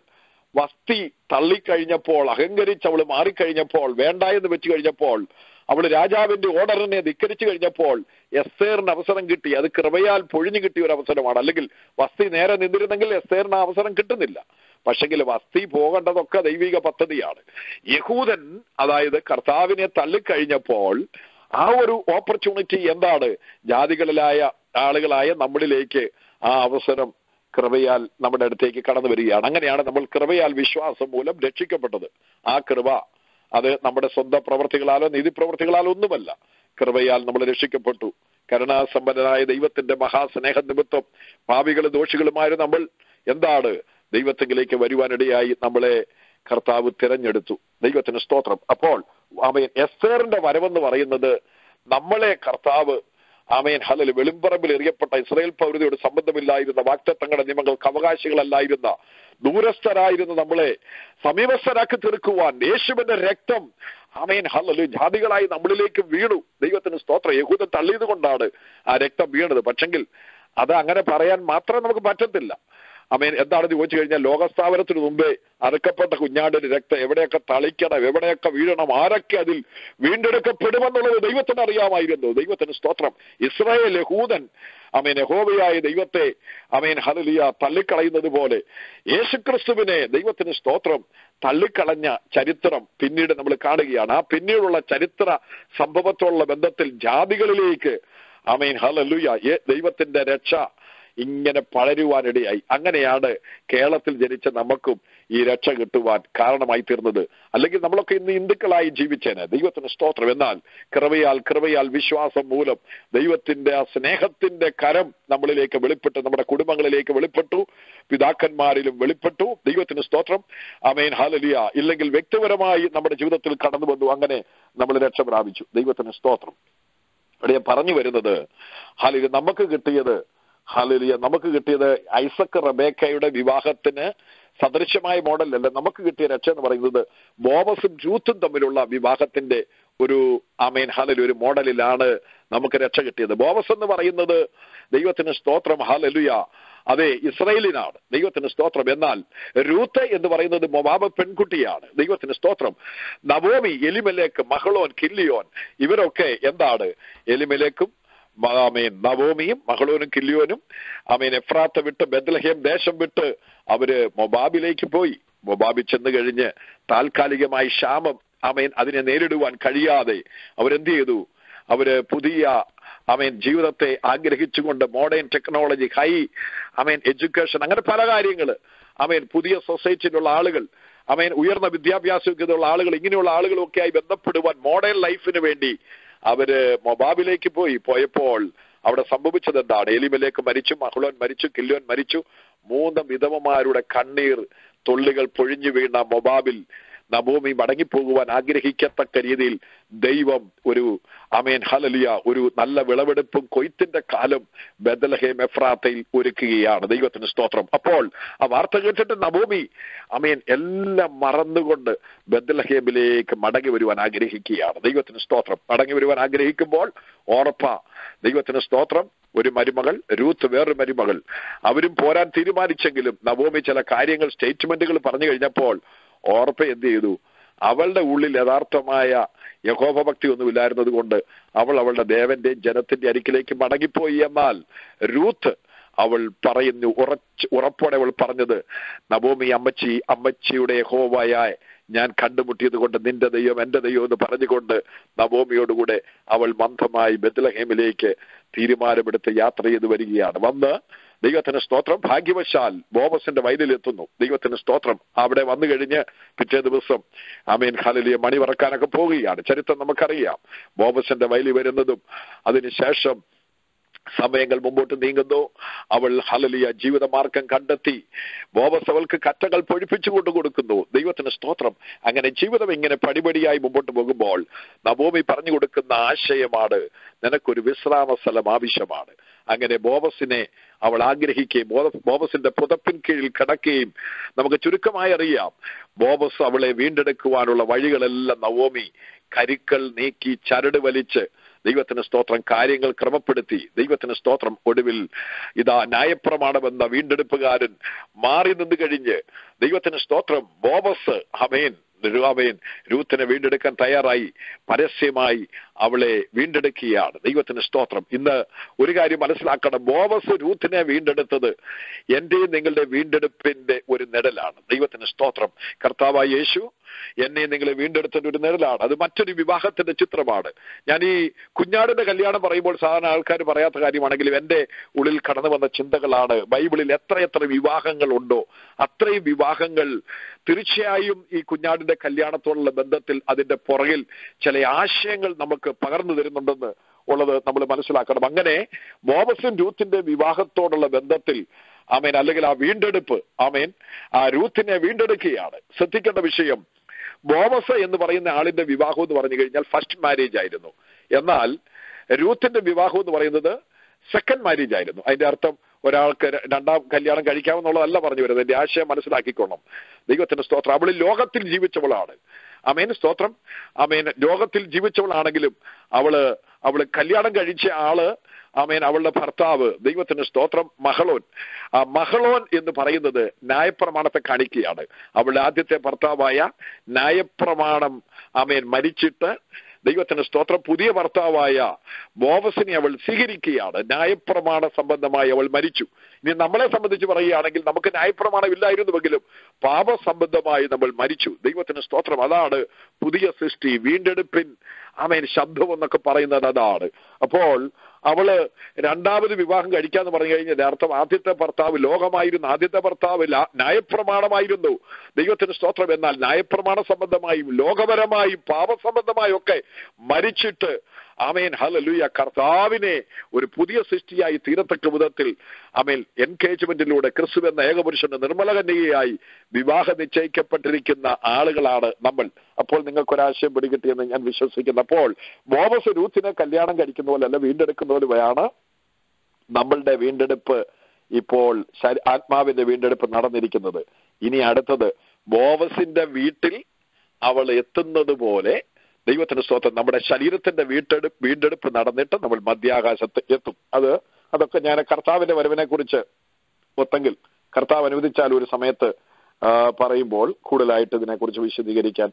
വസ്തി തള്ളിക്കഴിഞ്ഞപ്പോൾ അഹങ്കരിച്ച് അവൾ മാറിക്കഴിഞ്ഞപ്പോൾ വേണ്ട എന്ന് വെച്ച് കഴിഞ്ഞപ്പോൾ അവൾ രാജാവിന്റെ ഓർഡറിനെ ധിക്കരിച്ചു കഴിഞ്ഞപ്പോൾ എസ്തേറിന് അവസരം കിട്ടി. അത് കൃപയാൽ പൊഴിഞ്ഞു കിട്ടിയ ഒരു അവസരമാണ്. അല്ലെങ്കിൽ വസ്തി നേരെ നിന്നിരുന്നെങ്കിൽ എസ്തേറിന് അവസരം കിട്ടുന്നില്ല. പക്ഷെങ്കിൽ വസ്തി പോകേണ്ടതൊക്കെ ദൈവിക പദ്ധതിയാണ്. യഹൂദൻ അതായത് കർത്താവിനെ തള്ളിക്കഴിഞ്ഞപ്പോൾ ആ ഒരു ഓപ്പർച്യൂണിറ്റി എന്താണ്? ജാതികളിലായ ആളുകളായ നമ്മളിലേക്ക് ആ അവസരം കൃപയാൽ നമ്മുടെ അടുത്തേക്ക് കടന്നു വരികയാണ്. അങ്ങനെയാണ് നമ്മൾ കൃപയാൽ വിശ്വാസം മൂലം രക്ഷിക്കപ്പെട്ടത്. ആ കൃപ അത് നമ്മുടെ സ്വന്തം പ്രവർത്തികളാലോ നീതി പ്രവർത്തികളാലോ ഒന്നുമല്ല. കൃപയാൽ നമ്മൾ രക്ഷിക്കപ്പെട്ടു. കരുണാസമ്പന്നനായ ദൈവത്തിന്റെ മഹാസ്നേഹ നിമിത്തം പാവികളും ദോഷികളുമായ നമ്മൾ എന്താണ്? ദൈവത്തെങ്കിലേക്ക് വരുവാനിടയായി നമ്മളെ കർത്താവ് തിരഞ്ഞെടുത്തു. ദൈവത്തിന് സ്തോത്രം. അപ്പോൾ ആമയൻ എസ്തേറിന്റെ വരവെന്ന് പറയുന്നത് നമ്മളെ കർത്താവ് ആമയൻ ഹലൽ വെളിമ്പറമ്പിൽ എറിയപ്പെട്ട ഇസ്രയേൽ പൗരതയോട് സംബന്ധമില്ലായിരുന്ന വാക്തത്വങ്ങളുടെ നിയമങ്ങൾക്ക് അവകാശികളല്ലായിരുന്ന ദൂരസ്ഥരായിരുന്ന നമ്മളെ സമീപസ്ഥരാക്കി തീർക്കുവാൻ യേശുവിന്റെ രക്തം ആമയൻ ഹലല് ജാതികളായി നമ്മളിലേക്ക് വീണു. ദൈവത്തിന് സ്തോത്രം. യഹൂദം തള്ളിയത് കൊണ്ടാണ് ആ രക്തം വീണത്. പക്ഷെങ്കിൽ അത് അങ്ങനെ പറയാൻ മാത്രം നമുക്ക് പറ്റത്തില്ല. അമേൻ എന്താണെന്ന് ചോദിച്ചു കഴിഞ്ഞാൽ ലോകസ്ഥാപനത്തിന് മുമ്പേ അറുക്കപ്പെട്ട കുഞ്ഞാടിന്റെ രക്തം എവിടെയൊക്കെ തളിക്കണം എവിടെയൊക്കെ വീഴണം ആരൊക്കെ അതിൽ വീണ്ടെടുക്കപ്പെടുമെന്നുള്ളത് ദൈവത്തിന് അറിയാമായിരുന്നു. ദൈവത്തിന് സ്തോത്രം. ഇസ്രായേൽ യഹൂദൻ അമേൻ യഹോബയായ ദൈവത്തെ അമേൻ ഹലിയ തള്ളിക്കളയുന്നത് പോലെ യേശുക്രിസ്തുവിനെ ദൈവത്തിന് സ്തോത്രം. തള്ളിക്കളഞ്ഞ ചരിത്രം പിന്നീട് നമ്മൾ കാണുകയാണ്. ആ പിന്നീടുള്ള ചരിത്ര സംഭവത്തോടുള്ള ബന്ധത്തിൽ ജാതികളിലേക്ക് അമേൻ ഹലലുയ ദൈവത്തിന്റെ രക്ഷ ഇങ്ങനെ പളരുവാനിടയായി അങ്ങനെയാണ് കേരളത്തിൽ ജനിച്ച നമുക്കും ഈ രക്ഷ കിട്ടുവാൻ കാരണമായി തീർന്നത്. അല്ലെങ്കിൽ നമ്മളൊക്കെ ഇന്ന് ഹിന്ദുക്കളായി ജീവിച്ചേനെ. ദൈവത്തിന് സ്തോത്രം. എന്നാൽ കൃപയാൽ കൃപയാൽ വിശ്വാസം മൂലം ദൈവത്തിന്റെ ആ സ്നേഹത്തിന്റെ കരം നമ്മളിലേക്ക് വെളിപ്പെട്ടു നമ്മുടെ കുടുംബങ്ങളിലേക്ക് വെളിപ്പെട്ടു പിതാക്കന്മാരിലും വെളിപ്പെട്ടു. ദൈവത്തിന് സ്തോത്രം. അമേൻ ഹാലലിയ ഇല്ലെങ്കിൽ വ്യക്തിപരമായി നമ്മുടെ ജീവിതത്തിൽ കടന്നു വന്നു. അങ്ങനെ നമ്മൾ രക്ഷ പ്രാപിച്ചു. ദൈവത്തിന് സ്തോത്രം. ഇവിടെ പറഞ്ഞു വരുന്നത് ഹാലിൽ നമുക്ക് കിട്ടിയത് ഹാലിയ നമുക്ക് കിട്ടിയത് ഐസക് റബേക്കയുടെ വിവാഹത്തിന് സദൃശമായ മോഡലല്ല. നമുക്ക് കിട്ടിയ രക്ഷ എന്ന് പറയുന്നത് ബോബസും ജൂത്തും തമ്മിലുള്ള വിവാഹത്തിന്റെ ഒരു ആമേൻ ഹാലലി ഒരു മോഡലിലാണ് നമുക്ക് രക്ഷ കിട്ടിയത്. ബോബസ് എന്ന് പറയുന്നത് ദൈവത്തിന് സ്തോത്രം ഹാലലുയ. അതെ ഇസ്രയേലിനാണ് ദൈവത്തിന് സ്തോത്രം. എന്നാൽ രൂത്ത് എന്ന് പറയുന്നത് മൊബാബ് പെൺകുട്ടിയാണ്. ദൈവത്തിന് സ്തോത്രം. നവോമി എലിമലേക്ക് മഹളോൻ കില്ലിയോൻ ഇവരൊക്കെ എന്താണ്? എലിമലേക്കും ആമേൻ നവോമിയും മഹളോനും കില്ലിയോനും ആമേൻ എഫ്രാത്ത വിട്ട് ബദലഹേം ദേശം വിട്ട് അവർ മൊബാബിലേക്ക് പോയി. മൊബാബി ചെന്ന് കഴിഞ്ഞ് താൽക്കാലികമായി ക്ഷാമം ആമേൻ അതിനെ നേരിടുവാൻ കഴിയാതെ അവരെന്ത് ചെയ്തു? അവർ പുതിയ അമേൻ ജീവിതത്തെ ആഗ്രഹിച്ചുകൊണ്ട് മോഡേൺ ടെക്നോളജി ഹൈ അമേൻ എഡ്യൂക്കേഷൻ അങ്ങനെ പല കാര്യങ്ങൾ അമേൻ പുതിയ സൊസൈറ്റിയിലുള്ള ആളുകൾ അമേൻ ഉയർന്ന വിദ്യാഭ്യാസ യോഗ്യതയുള്ള ആളുകൾ ഇങ്ങനെയുള്ള ആളുകളൊക്കെയായി ബന്ധപ്പെടുവാൻ മോഡേൺ ലൈഫിന് വേണ്ടി അവർ മൊബാബിലേക്ക് പോയി പോയപ്പോൾ അവിടെ സംഭവിച്ചത് എന്താണ്? എലിമലേക്ക് മരിച്ചു മഹ്ലോൻ മരിച്ചു കില്ലോൻ മരിച്ചു. മൂന്ന് വിധവമാരുടെ കണ്ണീർ തുള്ളികൾ പൊഴിഞ്ഞു വീണ മൊബാബിൽ നബോമി മടങ്ങിപ്പോകുവാൻ ആഗ്രഹിക്കത്തക്ക രീതിയിൽ ദൈവം ഒരു അമേൻ ഹലലിയ ഒരു നല്ല വിളവെടുപ്പും കൊയ്ത്തിന്റെ കാലം ബദലഹേം എഫ്രാത്തയിൽ ഒരുക്കുകയാണ്. ദൈവത്തിന് സ്തോത്രം. അപ്പോൾ ആ വാർത്ത കേട്ടിട്ട് നബോമി അമേൻ എല്ലാം മറന്നുകൊണ്ട് ബദലഹേമിലേക്ക് മടങ്ങി വരുവാൻ ആഗ്രഹിക്കുകയാണ്. ദൈവത്തിന് സ്തോത്രം. മടങ്ങി വരുവാൻ ആഗ്രഹിക്കുമ്പോൾ ഓർപ്പ ദൈവത്തിന് സ്തോത്രം ഒരു മരുമകൾ രൂത്ത് വേറൊരു മരുമകൾ. അവരും പോരാൻ തീരുമാനിച്ചെങ്കിലും നവോമി ചില കാര്യങ്ങൾ സ്റ്റേറ്റ്മെന്റുകൾ പറഞ്ഞു കഴിഞ്ഞപ്പോൾ ഓർപ്പ എന്ത് ചെയ്തു അവളുടെ ഉള്ളിൽ യഥാർത്ഥമായ യഹോഭക്തി ഒന്നുമില്ലായിരുന്നത് കൊണ്ട് അവൾ അവളുടെ ദേവന്റെയും ജനത്തിന്റെ അരിക്കിലേക്ക് മടങ്ങിപ്പോയി. എന്നാൽ രൂത്ത് അവൾ പറയുന്നു ഉറച്ച് ഉറപ്പോടെ അവൾ പറഞ്ഞത് നവോമി അമ്മച്ചി അമ്മച്ചിയുടെ യഹോവയായ ഞാൻ കണ്ടുമുട്ടിയത് കൊണ്ട് നിന്റെ ദൈവം എന്റെ ദൈവം എന്ന് പറഞ്ഞുകൊണ്ട് നവോമിയോടുകൂടെ അവൾ മന്ദമായി ബദലഹേമിലേക്ക് തീരുമാനമെടുത്ത് യാത്ര ചെയ്ത് വരികയാണ്. വന്ന് ദൈവത്തിന് സ്തോത്രം ഭാഗ്യവശാൽ ബോബസിന്റെ വയലിലെത്തുന്നു ദൈവത്തിന് സ്തോത്രം അവിടെ വന്നു കഴിഞ്ഞ് പിറ്റേ ദിവസം അമീൻ ഖാലിലിയെ മണി പറക്കാനൊക്കെ പോവുകയാണ് ചരിത്രം നമുക്കറിയാം. ബോബസിന്റെ വയലിൽ വരുന്നതും അതിനുശേഷം സമയങ്ങൾ മുമ്പോട്ട് നീങ്ങുന്നു. അവൾ ഹലലിയ ജീവിതമാർഗം കണ്ടെത്തി. ബോബസ് അവൾക്ക് കറ്റകൾ പൊഴിപ്പിച്ചു കൊണ്ടു കൊടുക്കുന്നു. ദൈവത്തിന് സ്തോത്രം അങ്ങനെ ജീവിതം ഇങ്ങനെ പടിപടിയായി മുമ്പോട്ട് പോകുമ്പോൾ നവോമി പറഞ്ഞു കൊടുക്കുന്ന ആശയമാണ് നിനക്കൊരു വിശ്രാമ സ്ഥലം ആവശ്യമാണ്. അങ്ങനെ ബോബസിനെ അവൾ ആഗ്രഹിക്കുകയും ബോബ- ബോബസിന്റെ പുതപ്പിൻ കീഴിൽ കിടക്കുകയും നമുക്ക് ചുരുക്കമായി അറിയാം. ബോബസ് അവളെ വീണ്ടെടുക്കുവാനുള്ള വഴികളെല്ലാം നവോമി കരുക്കൾ നീക്കി ചരട് വലിച്ച് ദൈവത്തിന് സ്തോത്രം കാര്യങ്ങൾ ക്രമപ്പെടുത്തി ദൈവത്തിന് സ്തോത്രം ഒടുവിൽ ഇതാ ന്യായപ്രമാണമെന്ന വീണ്ടെടുപ്പുകാരൻ മാറി നിന്ന് കഴിഞ്ഞ് ദൈവത്തിന് സ്തോത്രം ബോബസ് അമേൻ അമേൻ രൂത്തിനെ വീണ്ടെടുക്കാൻ തയ്യാറായി പരസ്യമായി അവളെ വീണ്ടെടുക്കുകയാണ്. ദൈവത്തിന് സ്തോത്രം. ഇന്ന് ഒരു കാര്യം മനസ്സിലാക്കണം. ബോവസ് രൂത്തിനെ വീണ്ടെടുത്തത് എന്റെയും നിങ്ങളുടെ വീണ്ടെടുപ്പിന്റെ ഒരു നിഴലാണ്. ദൈവത്തിന് സ്തോത്രം. കർത്താവായ യേശു എന്നെ നിങ്ങളെ വീണ്ടെടുത്തതിന്റെ ഒരു നിഴലാണ്. അത് മറ്റൊരു വിവാഹത്തിന്റെ ചിത്രമാണ്. ഞാൻ ഈ കുഞ്ഞാടിന്റെ കല്യാണം പറയുമ്പോൾ സാധാരണ ആൾക്കാർ പറയാത്ത കാര്യമാണെങ്കിലും എന്റെ ഉള്ളിൽ കടന്നു വന്ന ചിന്തകളാണ്. ബൈബിളിൽ എത്ര എത്ര വിവാഹങ്ങൾ ഉണ്ടോ അത്രയും വിവാഹങ്ങൾ തീർച്ചയായും ഈ കുഞ്ഞാടിന്റെ കല്യാണത്തോടുള്ള ബന്ധത്തിൽ അതിന്റെ പുറകിൽ ചില ആശയങ്ങൾ നമുക്ക് പകർന്നു തരുന്നുണ്ടെന്ന് ഉള്ളത് നമ്മൾ മനസ്സിലാക്കണം. അങ്ങനെ മോബസും രൂത്തിന്റെ വിവാഹത്തോടുള്ള ബന്ധത്തിൽ ആമേൻ അല്ലെങ്കിൽ ആ വീണ്ടെടുപ്പ് ആമേൻ ആ രൂത്തിനെ വീണ്ടെടുക്കുകയാണ്. ശ്രദ്ധിക്കേണ്ട വിഷയം ബോബസ് എന്ന് പറയുന്ന ആളിന്റെ വിവാഹം എന്ന് പറഞ്ഞു കഴിഞ്ഞാൽ ഫസ്റ്റ് മാരേജ് ആയിരുന്നു. എന്നാൽ രൂത്തിന്റെ വിവാഹം എന്ന് പറയുന്നത് സെക്കൻഡ് മാരേജ് ആയിരുന്നു. അതിന്റെ അർത്ഥം ഒരാൾക്ക് രണ്ടാം കല്യാണം കഴിക്കാമെന്നുള്ളതല്ല പറഞ്ഞു വരുന്നത്. എന്റെ ആശയം മനസ്സിലാക്കിക്കോണം ദൈവത്തിന്റെ സ്തോത്രം. അവൾ ലോകത്തിൽ ജീവിച്ചവളാണ്. അമേൻ സ്തോത്രം. അമേൻ ലോകത്തിൽ ജീവിച്ചവളാണെങ്കിലും അവൾ അവൾ കല്യാണം കഴിച്ച ആൾ ആമേൻ അവളുടെ ഭർത്താവ് ദൈവത്തിന് സ്തോത്രം മഹളോൻ. ആ മഹളോൻ എന്ന് പറയുന്നത് ന്യായപ്രമാണത്തെ കാണിക്കുകയാണ്. അവളുടെ ആദ്യത്തെ ഭർത്താവായ ന്യായപ്രമാണം ആമേൻ മരിച്ചിട്ട് ദൈവത്തിന് സ്തോത്രം. പുതിയ ഭർത്താവായ ബോവസിനെ അവൾ സ്വീകരിക്കുകയാണ്. ന്യായപ്രമാണ സംബന്ധമായി അവൾ മരിച്ചു. ഇനി നമ്മളെ സംബന്ധിച്ച് പറയുകയാണെങ്കിൽ നമുക്ക് ന്യായപ്രമാണം ഇല്ലായിരുന്നുവെങ്കിലും പാപസംബന്ധമായി നമ്മൾ മരിച്ചു. ദൈവത്തിന് സ്തോത്രം. അതാണ് പുതിയ സൃഷ്ടി. വീണ്ടെടുപ്പിൻ ആമേൻ ശബ്ദം എന്നൊക്കെ പറയുന്നത് അതാണ്. അപ്പോൾ അവൾ രണ്ടാമത് വിവാഹം കഴിക്കാന്ന് പറഞ്ഞു കഴിഞ്ഞാൽ അർത്ഥം ആദ്യത്തെ ഭർത്താവ് ലോകമായിരുന്നു. ആദ്യത്തെ ഭർത്താവ് ന്യായപ്രമാണമായിരുന്നു. ദൈവത്തിന് സ്തോത്രം. എന്നാൽ ന്യായപ്രമാണ സംബന്ധമായും ലോകപരമായും പാപസംബന്ധമായും ഒക്കെ മരിച്ചിട്ട് ആമേൻ ഹലലുയ കർത്താവിനെ ഒരു പുതിയ സൃഷ്ടിയായി തീരത്തക്ക വിധത്തിൽ ആമേൻ എൻഗേജ്മെന്റിലൂടെ ക്രിസ്തു എന്ന ഏകപുരുഷന്റെ നിർമ്മല കന്യകയായി വിവാഹം നിശ്ചയിക്കപ്പെട്ടിരിക്കുന്ന ആളുകളാണ് നമ്മൾ. അപ്പോൾ നിങ്ങൾക്കൊരാശയം പിടികിട്ടിയെന്ന് ഞാൻ വിശ്വസിക്കുന്നു. അപ്പോൾ ബോബസ് രൂത്തിനെ കല്യാണം കഴിക്കുന്ന പോലെ അല്ല വീണ്ടെടുക്കുന്ന പോലെയാണ്. നമ്മളുടെ വീണ്ടെടുപ്പ് ഇപ്പോൾ ആത്മാവിന്റെ വീണ്ടെടുപ്പ് നടന്നിരിക്കുന്നത്. ഇനി അടുത്തത് ബോവസിന്റെ വീട്ടിൽ അവൾ എത്തുന്നത് പോലെ ദൈവത്തിന്റെ സ്തോത്രം നമ്മുടെ ശരീരത്തിന്റെ വീട്ടെടുപ്പ് വീണ്ടെടുപ്പ് നടന്നിട്ട് നമ്മൾ മധ്യാകാശത്ത് എത്തും. അത് അതൊക്കെ ഞാൻ കർത്താവിന്റെ വരവിനെ കുറിച്ച് ഒത്തെങ്കിൽ കർത്താവ് അനുവദിച്ചാൽ ഒരു സമയത്ത് പറയുമ്പോൾ കൂടുതലായിട്ട് ഇതിനെക്കുറിച്ച് വിശദീകരിക്കാൻ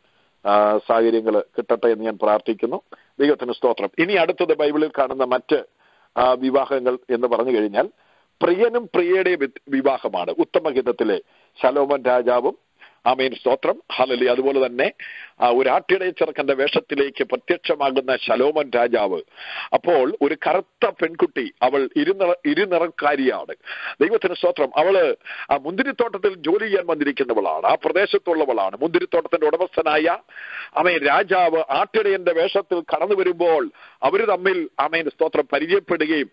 സാഹചര്യങ്ങൾ കിട്ടട്ടെ എന്ന് ഞാൻ പ്രാർത്ഥിക്കുന്നു. ദൈവത്തിന് സ്തോത്രം. ഇനി അടുത്തത് ബൈബിളിൽ കാണുന്ന മറ്റ് വിവാഹങ്ങൾ എന്ന് പറഞ്ഞു കഴിഞ്ഞാൽ പ്രിയനും പ്രിയയുടെ വിവാഹമാണ്. ഉത്തമഗീതത്തിലെ ശലോമൻ രാജാവും ആമേൻ. സ്തോത്രം. ഹലലി അതുപോലെ തന്നെ ഒരു ആട്ടിടയ ചെറുക്കന്റെ വേഷത്തിലേക്ക് പ്രത്യക്ഷമാകുന്ന ശലോമൻ രാജാവ്. അപ്പോൾ ഒരു കറുത്ത പെൺകുട്ടി അവൾ ഇരുനിറ ഇരുനിറക്കാരിയാണ്. ദൈവത്തിന് സ്തോത്രം. അവൾ ആ മുന്തിരിത്തോട്ടത്തിൽ ജോലി ചെയ്യാൻ വന്നിരിക്കുന്നവളാണ്. ആ പ്രദേശത്തുള്ളവളാണ്. മുന്തിരിത്തോട്ടത്തിന്റെ ഉടമസ്ഥനായ അമേൻ രാജാവ് ആട്ടിടയന്റെ വേഷത്തിൽ കടന്നു വരുമ്പോൾ അവർ തമ്മിൽ അമേൻ സ്തോത്രം പരിചയപ്പെടുകയും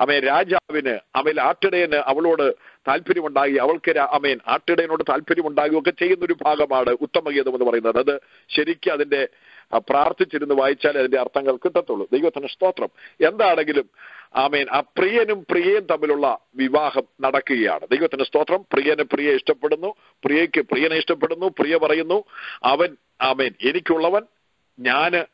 അമേൻ രാജാവിന് അമേൽ ആട്ടിടയന് അവളോട് താല്പര്യമുണ്ടായി അവൾക്ക് അമേൻ ആട്ടിടയനോട് താല്പര്യമുണ്ടാകുകയൊക്കെ ചെയ്യുന്ന ഒരു ഭാഗമാണ് ഉത്തമഗീതം എന്ന് പറയുന്നത്. അത് ശരിക്കും അതിന്റെ പ്രാർത്ഥിച്ചിരുന്ന് വായിച്ചാൽ അതിന്റെ അർത്ഥങ്ങൾ കിട്ടത്തുള്ളൂ. ദൈവത്തിന് സ്തോത്രം. എന്താണെങ്കിലും ആമേൻ ആ പ്രിയനും പ്രിയയും തമ്മിലുള്ള വിവാഹം നടക്കുകയാണ്. ദൈവത്തിന് സ്തോത്രം. പ്രിയനെ പ്രിയെ ഇഷ്ടപ്പെടുന്നു. പ്രിയയ്ക്ക് പ്രിയനെ ഇഷ്ടപ്പെടുന്നു. പ്രിയ പറയുന്നു അവൻ ആമേൻ എനിക്കുള്ളവൻ ഞാൻ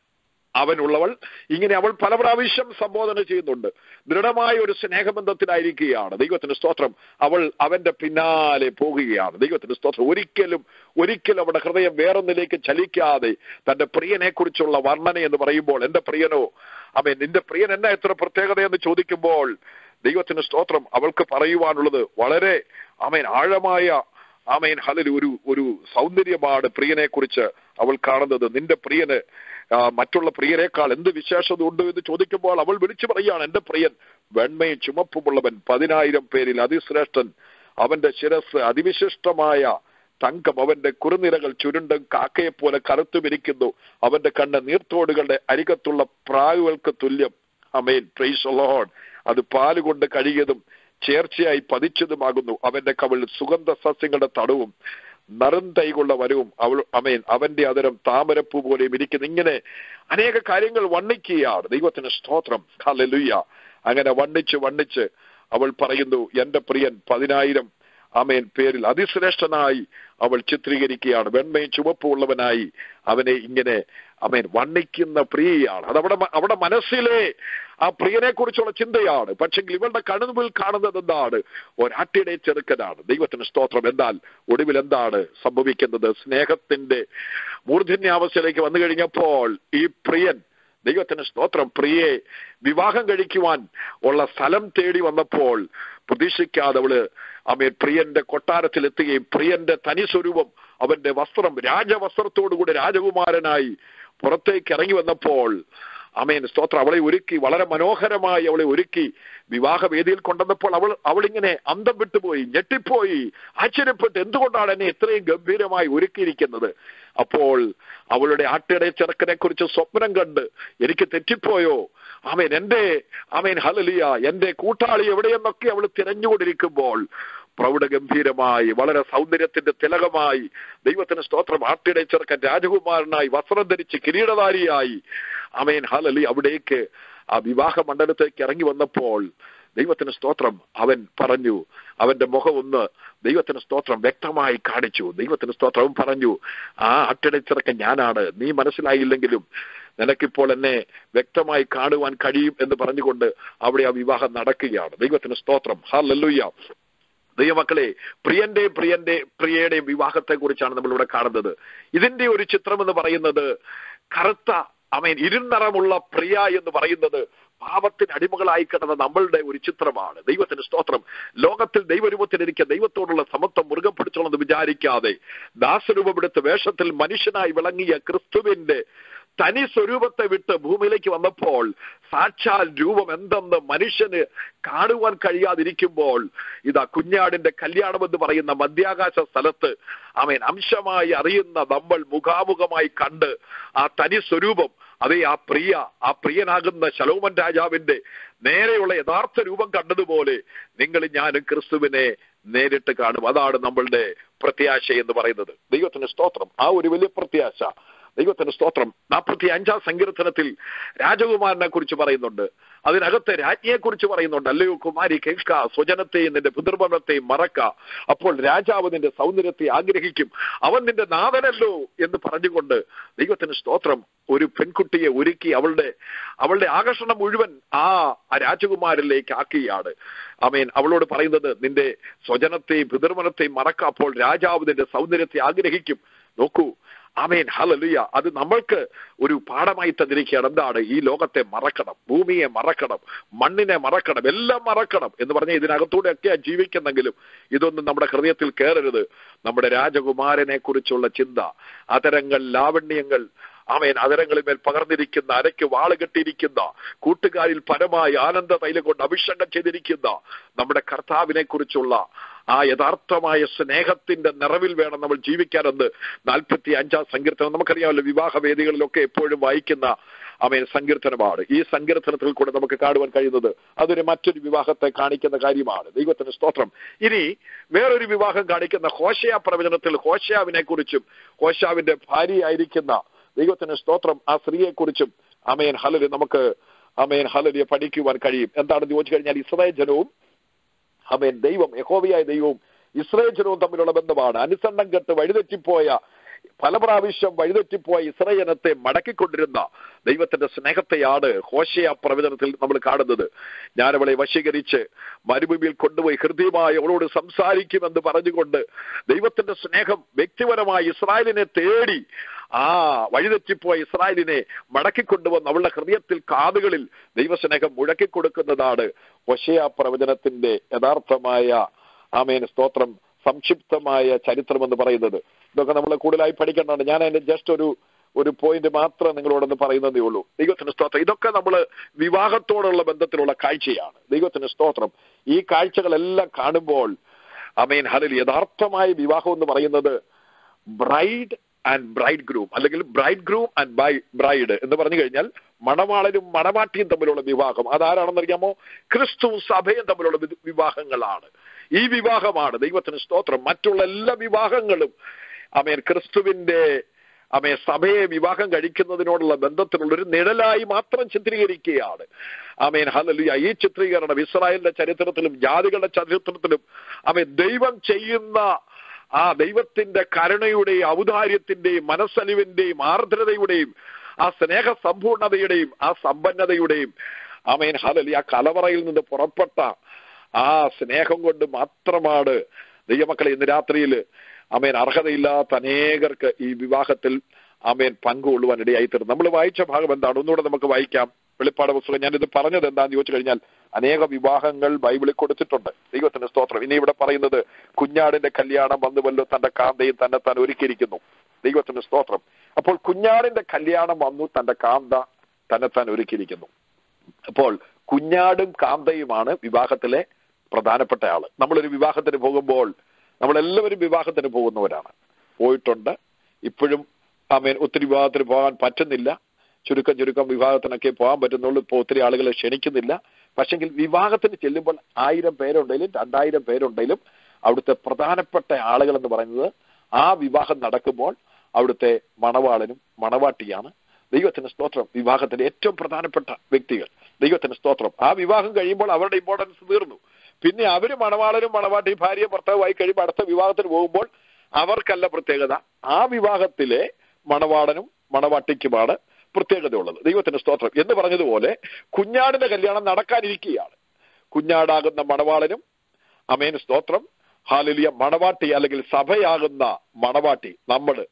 അവനുള്ളവൾ. ഇങ്ങനെ അവൾ പല പ്രാവശ്യം സംബോധന ചെയ്യുന്നുണ്ട്. ദൃഢമായ ഒരു സ്നേഹബന്ധത്തിലായിരിക്കുകയാണ്. ദൈവത്തിന് സ്തോത്രം. അവൾ അവന്റെ പിന്നാലെ പോകുകയാണ്. ദൈവത്തിന് സ്തോത്രം. ഒരിക്കലും ഒരിക്കലും അവളുടെ ഹൃദയം വേറൊന്നിലേക്ക് ചലിക്കാതെ തന്റെ പ്രിയനെ കുറിച്ചുള്ള വർണന എന്ന് പറയുമ്പോൾ എന്റെ പ്രിയനോ അവൻ നിന്റെ പ്രിയൻ എന്നാ എത്ര പ്രത്യേകത എന്ന് ചോദിക്കുമ്പോൾ ദൈവത്തിന് സ്തോത്രം. അവൾക്ക് പറയുവാനുള്ളത് വളരെ അമേൻ ആഴമായ ആമേൻ ഹലൽ ഒരു ഒരു സൗന്ദര്യമാണ് പ്രിയനെ കുറിച്ച് അവൾ കാണുന്നത്. നിന്റെ പ്രിയന് മറ്റുള്ള പ്രിയരേക്കാൾ എന്ത് വിശേഷത ഉണ്ട് എന്ന് ചോദിക്കുമ്പോൾ അവൾ വിളിച്ചു പറയുകയാണ് എന്റെ പ്രിയൻ വെണ്മയും ചുമപ്പുമുള്ളവൻ പതിനായിരം പേരിൽ അതിശ്രേഷ്ഠൻ. അവന്റെ ശിരസ് അതിവിശിഷ്ടമായ തങ്കം അവന്റെ കുറുനിരകൾ ചുരുണ്ടും കാക്കയെ പോലെ കറുത്തുമിരിക്കുന്നു അവന്റെ കണ്ണ് നീർത്തോടുകളുടെ അരികത്തുള്ള പ്രാവുകൾക്ക് തുല്യം. അമേൻ ട്രേസ് ലോഡ് അത് പാലുകൊണ്ട് കഴുകിയതും ചേർച്ചയായി പതിച്ചതുമാകുന്നു. അവന്റെ കവിൾ സുഗന്ധ സസ്യങ്ങളുടെ തടവും നറുന്തൈകൊള്ള വരവും അവൾ അമേൻ അവന്റെ അതരം താമരപ്പൂ പോലെയും ഇരിക്കുന്നു ഇങ്ങനെ അനേക കാര്യങ്ങൾ വണ്ണിക്കുകയാണ് ദൈവത്തിന് സ്തോത്രം. ഹല്ലേലൂയ. അങ്ങനെ വണ്ണിച്ച് വണ്ണിച്ച് അവൾ പറയുന്നു എന്റെ പ്രിയൻ പതിനായിരം അമേൻ പേരിൽ അതിശ്രേഷ്ഠനായി അവൾ ചിത്രീകരിക്കുകയാണ്. വെണ്മയും ചുവപ്പുള്ളവനായി അവനെ ഇങ്ങനെ അമേൻ വണ്ണിക്കുന്ന പ്രിയയാണ്. അത് അവിടെ അവിടെ മനസ്സിലെ ആ പ്രിയനെ കുറിച്ചുള്ള ചിന്തയാണ്. പക്ഷെങ്കിൽ ഇവളുടെ കണ്ണുമുമ്പിൽ കാണുന്നത് എന്താണ്? ഒരാട്ടിയുടെ ചെറുക്കനാണ്. ദൈവത്തിന് സ്തോത്രം. എന്നാൽ ഒടുവിൽ എന്താണ് സംഭവിക്കുന്നത്? സ്നേഹത്തിന്റെ മൂർധന്യാവസ്ഥയിലേക്ക് വന്നു കഴിഞ്ഞപ്പോൾ ഈ പ്രിയൻ ദൈവത്തിന് സ്തോത്രം പ്രിയെ വിവാഹം കഴിക്കുവാൻ ഉള്ള സ്ഥലം തേടി വന്നപ്പോൾ പ്രതീക്ഷിക്കാതെ അവൾ അമീർ പ്രിയന്റെ കൊട്ടാരത്തിൽ എത്തുകയും പ്രിയന്റെ തനി സ്വരൂപം അവന്റെ വസ്ത്രം രാജവസ്ത്രത്തോടുകൂടി രാജകുമാരനായി പുറത്തേക്ക് ഇറങ്ങി വന്നപ്പോൾ അമേൻ സ്തോത്രം. അവളെ ഒരുക്കി വളരെ മനോഹരമായി അവളെ ഒരുക്കി വിവാഹവേദിയിൽ കൊണ്ടുവന്നപ്പോൾ അവൾ അവളിങ്ങനെ അന്തം വിട്ടുപോയി ഞെട്ടിപ്പോയി ആശ്ചര്യപ്പെട്ട്. എന്തുകൊണ്ടാണ് എന്നെ ഇത്രയും ഗംഭീരമായി ഒരുക്കിയിരിക്കുന്നത്? അപ്പോൾ അവളുടെ ആട്ടിടയ ചെറുക്കനെ കുറിച്ച് സ്വപ്നം കണ്ട് എനിക്ക് തെറ്റിപ്പോയോ? ആമേൻ എന്റെ ആമേൻ ഹലലിയ എന്റെ കൂട്ടാളി എവിടെയെന്നൊക്കെ അവൾ തിരഞ്ഞുകൊണ്ടിരിക്കുമ്പോൾ പ്രൗഢഗംഭീരമായി വളരെ സൗന്ദര്യത്തിന്റെ തിലകമായി ദൈവത്തിന് സ്തോത്രം. ആട്ടിടയ ചെറുക്കൻ രാജകുമാരനായി വസ്ത്രം ധരിച്ച് കിരീടധാരിയായി അമേൻ ഹലലി അവിടേക്ക് ആ വിവാഹ മണ്ഡലത്തേക്ക് ഇറങ്ങി വന്നപ്പോൾ ദൈവത്തിന് സ്തോത്രം അവൻ പറഞ്ഞു. അവന്റെ മുഖം ഒന്ന് ദൈവത്തിന് സ്തോത്രം വ്യക്തമായി കാണിച്ചു. ദൈവത്തിന് സ്തോത്രവും പറഞ്ഞു ആ അട്ടടിച്ചിറക്ക ഞാനാണ്. നീ മനസ്സിലായില്ലെങ്കിലും നിനക്കിപ്പോൾ എന്നെ വ്യക്തമായി കാണുവാൻ കഴിയും എന്ന് പറഞ്ഞുകൊണ്ട് അവിടെ ആ വിവാഹം നടക്കുകയാണ്. ദൈവത്തിന് സ്തോത്രം. ഹാലല്ലുയ്യ ദൈവമക്കളെ പ്രിയന്റെ പ്രിയന്റെ പ്രിയയുടെയും വിവാഹത്തെ കുറിച്ചാണ് നമ്മൾ ഇവിടെ കാണുന്നത്. ഇതിന്റെ ഒരു ചിത്രം എന്ന് പറയുന്നത് കറുത്ത അമേൻ ഇരുനിറമുള്ള പ്രിയ എന്ന് പറയുന്നത് പാപത്തിന് അടിമകളായി കിടന്ന നമ്മളുടെ ഒരു ചിത്രമാണ്. ദൈവത്തിന് സ്തോത്രം. ലോകത്തിൽ ദൈവരൂപത്തിലിരിക്കുക ദൈവത്തോടുള്ള സമത്വം മുറുകം പിടിച്ചോളെന്ന് വിചാരിക്കാതെ ദാസരൂപമെടുത്ത് വേഷത്തിൽ മനുഷ്യനായി വിളങ്ങിയ ക്രിസ്തുവിന്റെ തനി സ്വരൂപത്തെ വിട്ട് ഭൂമിയിലേക്ക് വന്നപ്പോൾ സാക്ഷാൽ രൂപം എന്തെന്ന് മനുഷ്യന് കാണുവാൻ കഴിയാതിരിക്കുമ്പോൾ ഇതാ കുഞ്ഞാടിന്റെ കല്യാണം എന്ന് പറയുന്ന മധ്യാകാശ സ്ഥലത്ത് അവൻ അംശമായി അറിയുന്ന നമ്മൾ മുഖാമുഖമായി കണ്ട് ആ തനി സ്വരൂപം അതേ ആ പ്രിയ ആ പ്രിയനാകുന്ന ശലോമൻ രാജാവിന്റെ നേരെയുള്ള യഥാർത്ഥ രൂപം കണ്ടതുപോലെ നിങ്ങൾ ഞാനും ക്രിസ്തുവിനെ നേരിട്ട് കാണും. അതാണ് നമ്മളുടെ പ്രത്യാശ എന്ന് പറയുന്നത്. ദൈവത്തിന് സ്തോത്രം. ആ ഒരു വലിയ പ്രത്യാശ. ദൈവത്തിന് സ്തോത്രം. നാൽപ്പത്തി അഞ്ചാം സങ്കീർത്തനത്തിൽ രാജകുമാരനെ കുറിച്ച് പറയുന്നുണ്ട്. അതിനകത്ത് രാജ്ഞിയെക്കുറിച്ച് പറയുന്നുണ്ട് അല്ലയോ കുമാരി? കേൾക്ക സ്വജനത്തെയും നിന്റെ പിതൃഭവനത്തെയും മറക്ക. അപ്പോൾ രാജാവ് നിന്റെ സൗന്ദര്യത്തെ ആഗ്രഹിക്കും. അവൻ നിന്റെ നാഥനല്ലോ എന്ന് പറഞ്ഞുകൊണ്ട് ദൈവത്തിന് സ്തോത്രം. ഒരു പെൺകുട്ടിയെ ഒരുക്കി അവളുടെ അവളുടെ ആകർഷണം മുഴുവൻ ആ രാജകുമാരിലേക്ക് ആക്കുകയാണ്. അമേൻ അവളോട് പറയുന്നത് നിന്റെ സ്വജനത്തെയും പിതൃമനത്തെയും മറക്ക. അപ്പോൾ രാജാവ് നിന്റെ സൗന്ദര്യത്തെ ആഗ്രഹിക്കും. നോക്കൂ ആമേൻ. ഹലലുയ അത് നമ്മൾക്ക് ഒരു പാഠമായി തന്നിരിക്കുകയാണ്. എന്താണ്? ഈ ലോകത്തെ മറക്കണം. ഭൂമിയെ മറക്കണം. മണ്ണിനെ മറക്കണം. എല്ലാം മറക്കണം എന്ന് പറഞ്ഞ ഇതിനകത്തൂടെ ഒക്കെ ജീവിക്കുന്നെങ്കിലും ഇതൊന്നും നമ്മുടെ ഹൃദയത്തിൽ കയറരുത് നമ്മുടെ രാജകുമാരനെ കുറിച്ചുള്ള ചിന്ത അതരങ്ങൾ ലാവണ്യങ്ങൾ ആമേൻ അതരങ്ങളിൽ മേൽ പകർന്നിരിക്കുന്ന അരയ്ക്ക് വാൾ കെട്ടിയിരിക്കുന്ന കൂട്ടുകാരിൽ പരമായി ആനന്ദ തൈലം കൊണ്ട് അഭിഷേകം ചെയ്തിരിക്കുന്ന നമ്മുടെ കർത്താവിനെ കുറിച്ചുള്ള ആ യഥാർത്ഥമായ സ്നേഹത്തിന്റെ നിറവിൽ വേണം നമ്മൾ ജീവിക്കാനെന്ന് നാൽപ്പത്തി അഞ്ചാം സങ്കീർത്തനം. നമുക്കറിയാമല്ലോ വിവാഹ വേദികളിലൊക്കെ എപ്പോഴും വായിക്കുന്ന അമേൻ സങ്കീർത്തനമാണ്. ഈ സങ്കീർത്തനത്തിൽ കൂടെ നമുക്ക് കാണുവാൻ കഴിയുന്നത് അതൊരു മറ്റൊരു വിവാഹത്തെ കാണിക്കുന്ന കാര്യമാണ്. ദൈവത്തിന് സ്തോത്രം. ഇനി വേറൊരു വിവാഹം കാണിക്കുന്ന ഹോഷയ പ്രവചനത്തിൽ ഹോഷയാവിനെ കുറിച്ചും ഹോഷാവിന്റെ ഭാര്യയായിരിക്കുന്ന ദൈവത്തിന് സ്തോത്രം ആ സ്ത്രീയെക്കുറിച്ചും അമേൻ ഹലര് നമുക്ക് അമേൻ ഹലരിയെ പഠിക്കുവാൻ കഴിയും. എന്താണെന്ന് ചോദിച്ചു കഴിഞ്ഞാൽ ഇസ്രായേൽ ജനവും അമേൻ ദൈവം യഹോവയായ ദൈവവും ഇസ്രായേൽ തമ്മിലുള്ള ബന്ധമാണ്. അനുസരണം കെട്ട് വഴിതെറ്റിപ്പോയ പല പ്രാവശ്യം വഴിതെറ്റിപ്പോയ ഇസ്രയനത്തെ മടക്കിക്കൊണ്ടിരുന്ന ദൈവത്തിന്റെ സ്നേഹത്തെയാണ് ഹോശയ പ്രവചനത്തിൽ നമ്മൾ കാണുന്നത്. ഞാൻ അവളെ വശീകരിച്ച് മരുഭൂമിയിൽ കൊണ്ടുപോയി ഹൃദയമായി അവളോട് സംസാരിക്കുമെന്ന് പറഞ്ഞുകൊണ്ട് ദൈവത്തിന്റെ സ്നേഹം വ്യക്തിപരമായി ഇസ്രായേലിനെ തേടി ആ വഴിതെറ്റിപ്പോയ ഇസ്രായേലിനെ മടക്കിക്കൊണ്ടുവന്ന് അവളുടെ ഹൃദയത്തിൽ കാതുകളിൽ ദൈവസ്നേഹം മുഴക്കിക്കൊടുക്കുന്നതാണ് ഹൊശയ പ്രവചനത്തിന്റെ യഥാർത്ഥമായ ആമേൻ സ്തോത്രം. സംക്ഷിപ്തമായ ചരിത്രം എന്ന് പറയുന്നത്. ഇതൊക്കെ നമ്മൾ കൂടുതലായി പഠിക്കേണ്ടതാണ്. ഞാൻ അതിന്റെ ജസ്റ്റ് ഒരു ഒരു പോയിന്റ് മാത്രം നിങ്ങളോടൊന്ന് പറയുന്നതേ ഉള്ളൂ. ദൈവത്തിന് സ്തോത്രം. ഇതൊക്കെ നമ്മൾ വിവാഹത്തോടുള്ള ബന്ധത്തിലുള്ള കാഴ്ചയാണ്. ദൈവത്തിന് സ്തോത്രം. ഈ കാഴ്ചകളെല്ലാം കാണുമ്പോൾ അമീൻ ഹലിൽ യഥാർത്ഥമായ വിവാഹം എന്ന് പറയുന്നത് ബ്രൈഡ് ആൻഡ് ബ്രൈഡ് ഗ്രൂം അല്ലെങ്കിൽ bride groom and by bride എന്ന് പറഞ്ഞു കഴിഞ്ഞാൽ മണവാളനും മണവാട്ടിയും തമ്മിലുള്ള വിവാഹം. അതാരാണെന്നറിയാമോ? ക്രിസ്തു സഭയും തമ്മിലുള്ള വിവാഹങ്ങളാണ്. ഈ വിവാഹമാണ്. ദൈവത്തിന് സ്തോത്രം. മറ്റുള്ള എല്ലാ വിവാഹങ്ങളും അമേൻ ക്രിസ്തുവിന്റെ അമേ സഭയെ വിവാഹം കഴിക്കുന്നതിനോടുള്ള ബന്ധത്തിലുള്ള ഒരു നിഴലായി മാത്രം ചിത്രീകരിക്കുകയാണ്. അമേൻ ഹലലിയ ഈ ചിത്രീകരണം ഇസ്രായേലിന്റെ ചരിത്രത്തിലും ജാതികളുടെ ചരിത്രത്തിലും അമേ ദൈവം ചെയ്യുന്ന ആ ദൈവത്തിന്റെ കരുണയുടെയും ഔദാര്യത്തിന്റെയും മനസ്സലിവിന്റെയും ആർദ്രതയുടെയും ആ സ്നേഹ സമ്പൂർണതയുടെയും ആ സമ്പന്നതയുടെയും അമേൻ ഹലലി ആ കലവറയിൽ നിന്ന് പുറപ്പെട്ട ആ സ്നേഹം കൊണ്ട് മാത്രമാണ് ദൈവമക്കളെ ഇന്ന് രാത്രിയിൽ അമേൻ അർഹതയില്ലാത്ത അനേകർക്ക് ഈ വിവാഹത്തിൽ അമേൻ പങ്കുകൊള്ളുവാൻ ഇടയായി തീർന്നു നമ്മൾ വായിച്ച ഭാഗം എന്താണ്? ഒന്നുകൂടെ നമുക്ക് വായിക്കാം. വെളിപ്പാട് പുസ്തകം ഞാനിത് പറഞ്ഞത് എന്താന്ന് ചോദിച്ചു കഴിഞ്ഞാൽ അനേക വിവാഹങ്ങൾ ബൈബിളിൽ കൊടുത്തിട്ടുണ്ട്. ദൈവത്തിന്റെ സ്തോത്രം. ഇനി ഇവിടെ പറയുന്നത് കുഞ്ഞാടിന്റെ കല്യാണം വന്നു വല്ലോ തന്റെ കാന്തയും തന്നെ താൻ ഒരുക്കിയിരിക്കുന്നു. ദൈവത്തിന്റെ സ്തോത്രം. അപ്പോൾ കുഞ്ഞാടിന്റെ കല്യാണം വന്നു തന്റെ കാന്ത തന്നെ താൻ ഒരുക്കിയിരിക്കുന്നു. അപ്പോൾ കുഞ്ഞാടും കാന്തയുമാണ് വിവാഹത്തിലെ പ്രധാനപ്പെട്ട ആൾ. നമ്മളൊരു വിവാഹത്തിന് പോകുമ്പോൾ നമ്മളെല്ലാവരും വിവാഹത്തിന് പോകുന്നവരാണ്. പോയിട്ടുണ്ട്. ഇപ്പോഴും ആമേൻ ഒത്തിരി വിവാഹത്തിന് പോകാൻ പറ്റുന്നില്ല. ചുരുക്കം ചുരുക്കം വിവാഹത്തിനൊക്കെ പോകാൻ പറ്റുന്നുള്ളൂ. ഇപ്പോൾ ഒത്തിരി ആളുകളെ ക്ഷണിക്കുന്നില്ല. പക്ഷെങ്കിൽ വിവാഹത്തിന് ചെല്ലുമ്പോൾ ആയിരം പേരുണ്ടെങ്കിലും രണ്ടായിരം പേരുണ്ടെങ്കിലും അവിടുത്തെ പ്രധാനപ്പെട്ട ആളുകൾ എന്ന് പറയുന്നത് ആ വിവാഹം നടക്കുമ്പോൾ അവിടുത്തെ മണവാളനും മണവാട്ടിയാണ്. ദൈവത്തിന്റെ സ്തോത്രം. വിവാഹത്തിന്റെ ഏറ്റവും പ്രധാനപ്പെട്ട വ്യക്തികൾ. ദൈവത്തിന്റെ സ്തോത്രം. ആ വിവാഹം കഴിയുമ്പോൾ അവരുടെ ഇമ്പോർട്ടൻസ് തീർന്നു. പിന്നെ അവർ മണവാളനും മണവാട്ടി ഭാര്യ ഭർത്താവുമായി കഴിയുമ്പോൾ അടുത്ത വിവാഹത്തിന് പോകുമ്പോൾ അവർക്കല്ല പ്രത്യേകത. ആ വിവാഹത്തിലെ മണവാളനും മണവാട്ടിക്കുമാണ് പ്രത്യേകതയുള്ളത്. ദൈവത്തിന്റെ സ്തോത്രം. എന്ന് പറഞ്ഞതുപോലെ കുഞ്ഞാടിന്റെ കല്യാണം നടക്കാനിരിക്കുകയാണ്. കുഞ്ഞാടാകുന്ന മണവാളനും അമേൻ സ്തോത്രം ഹാലിലിയ മണവാട്ടി അല്ലെങ്കിൽ സഭയാകുന്ന മണവാട്ടി നമ്മൾ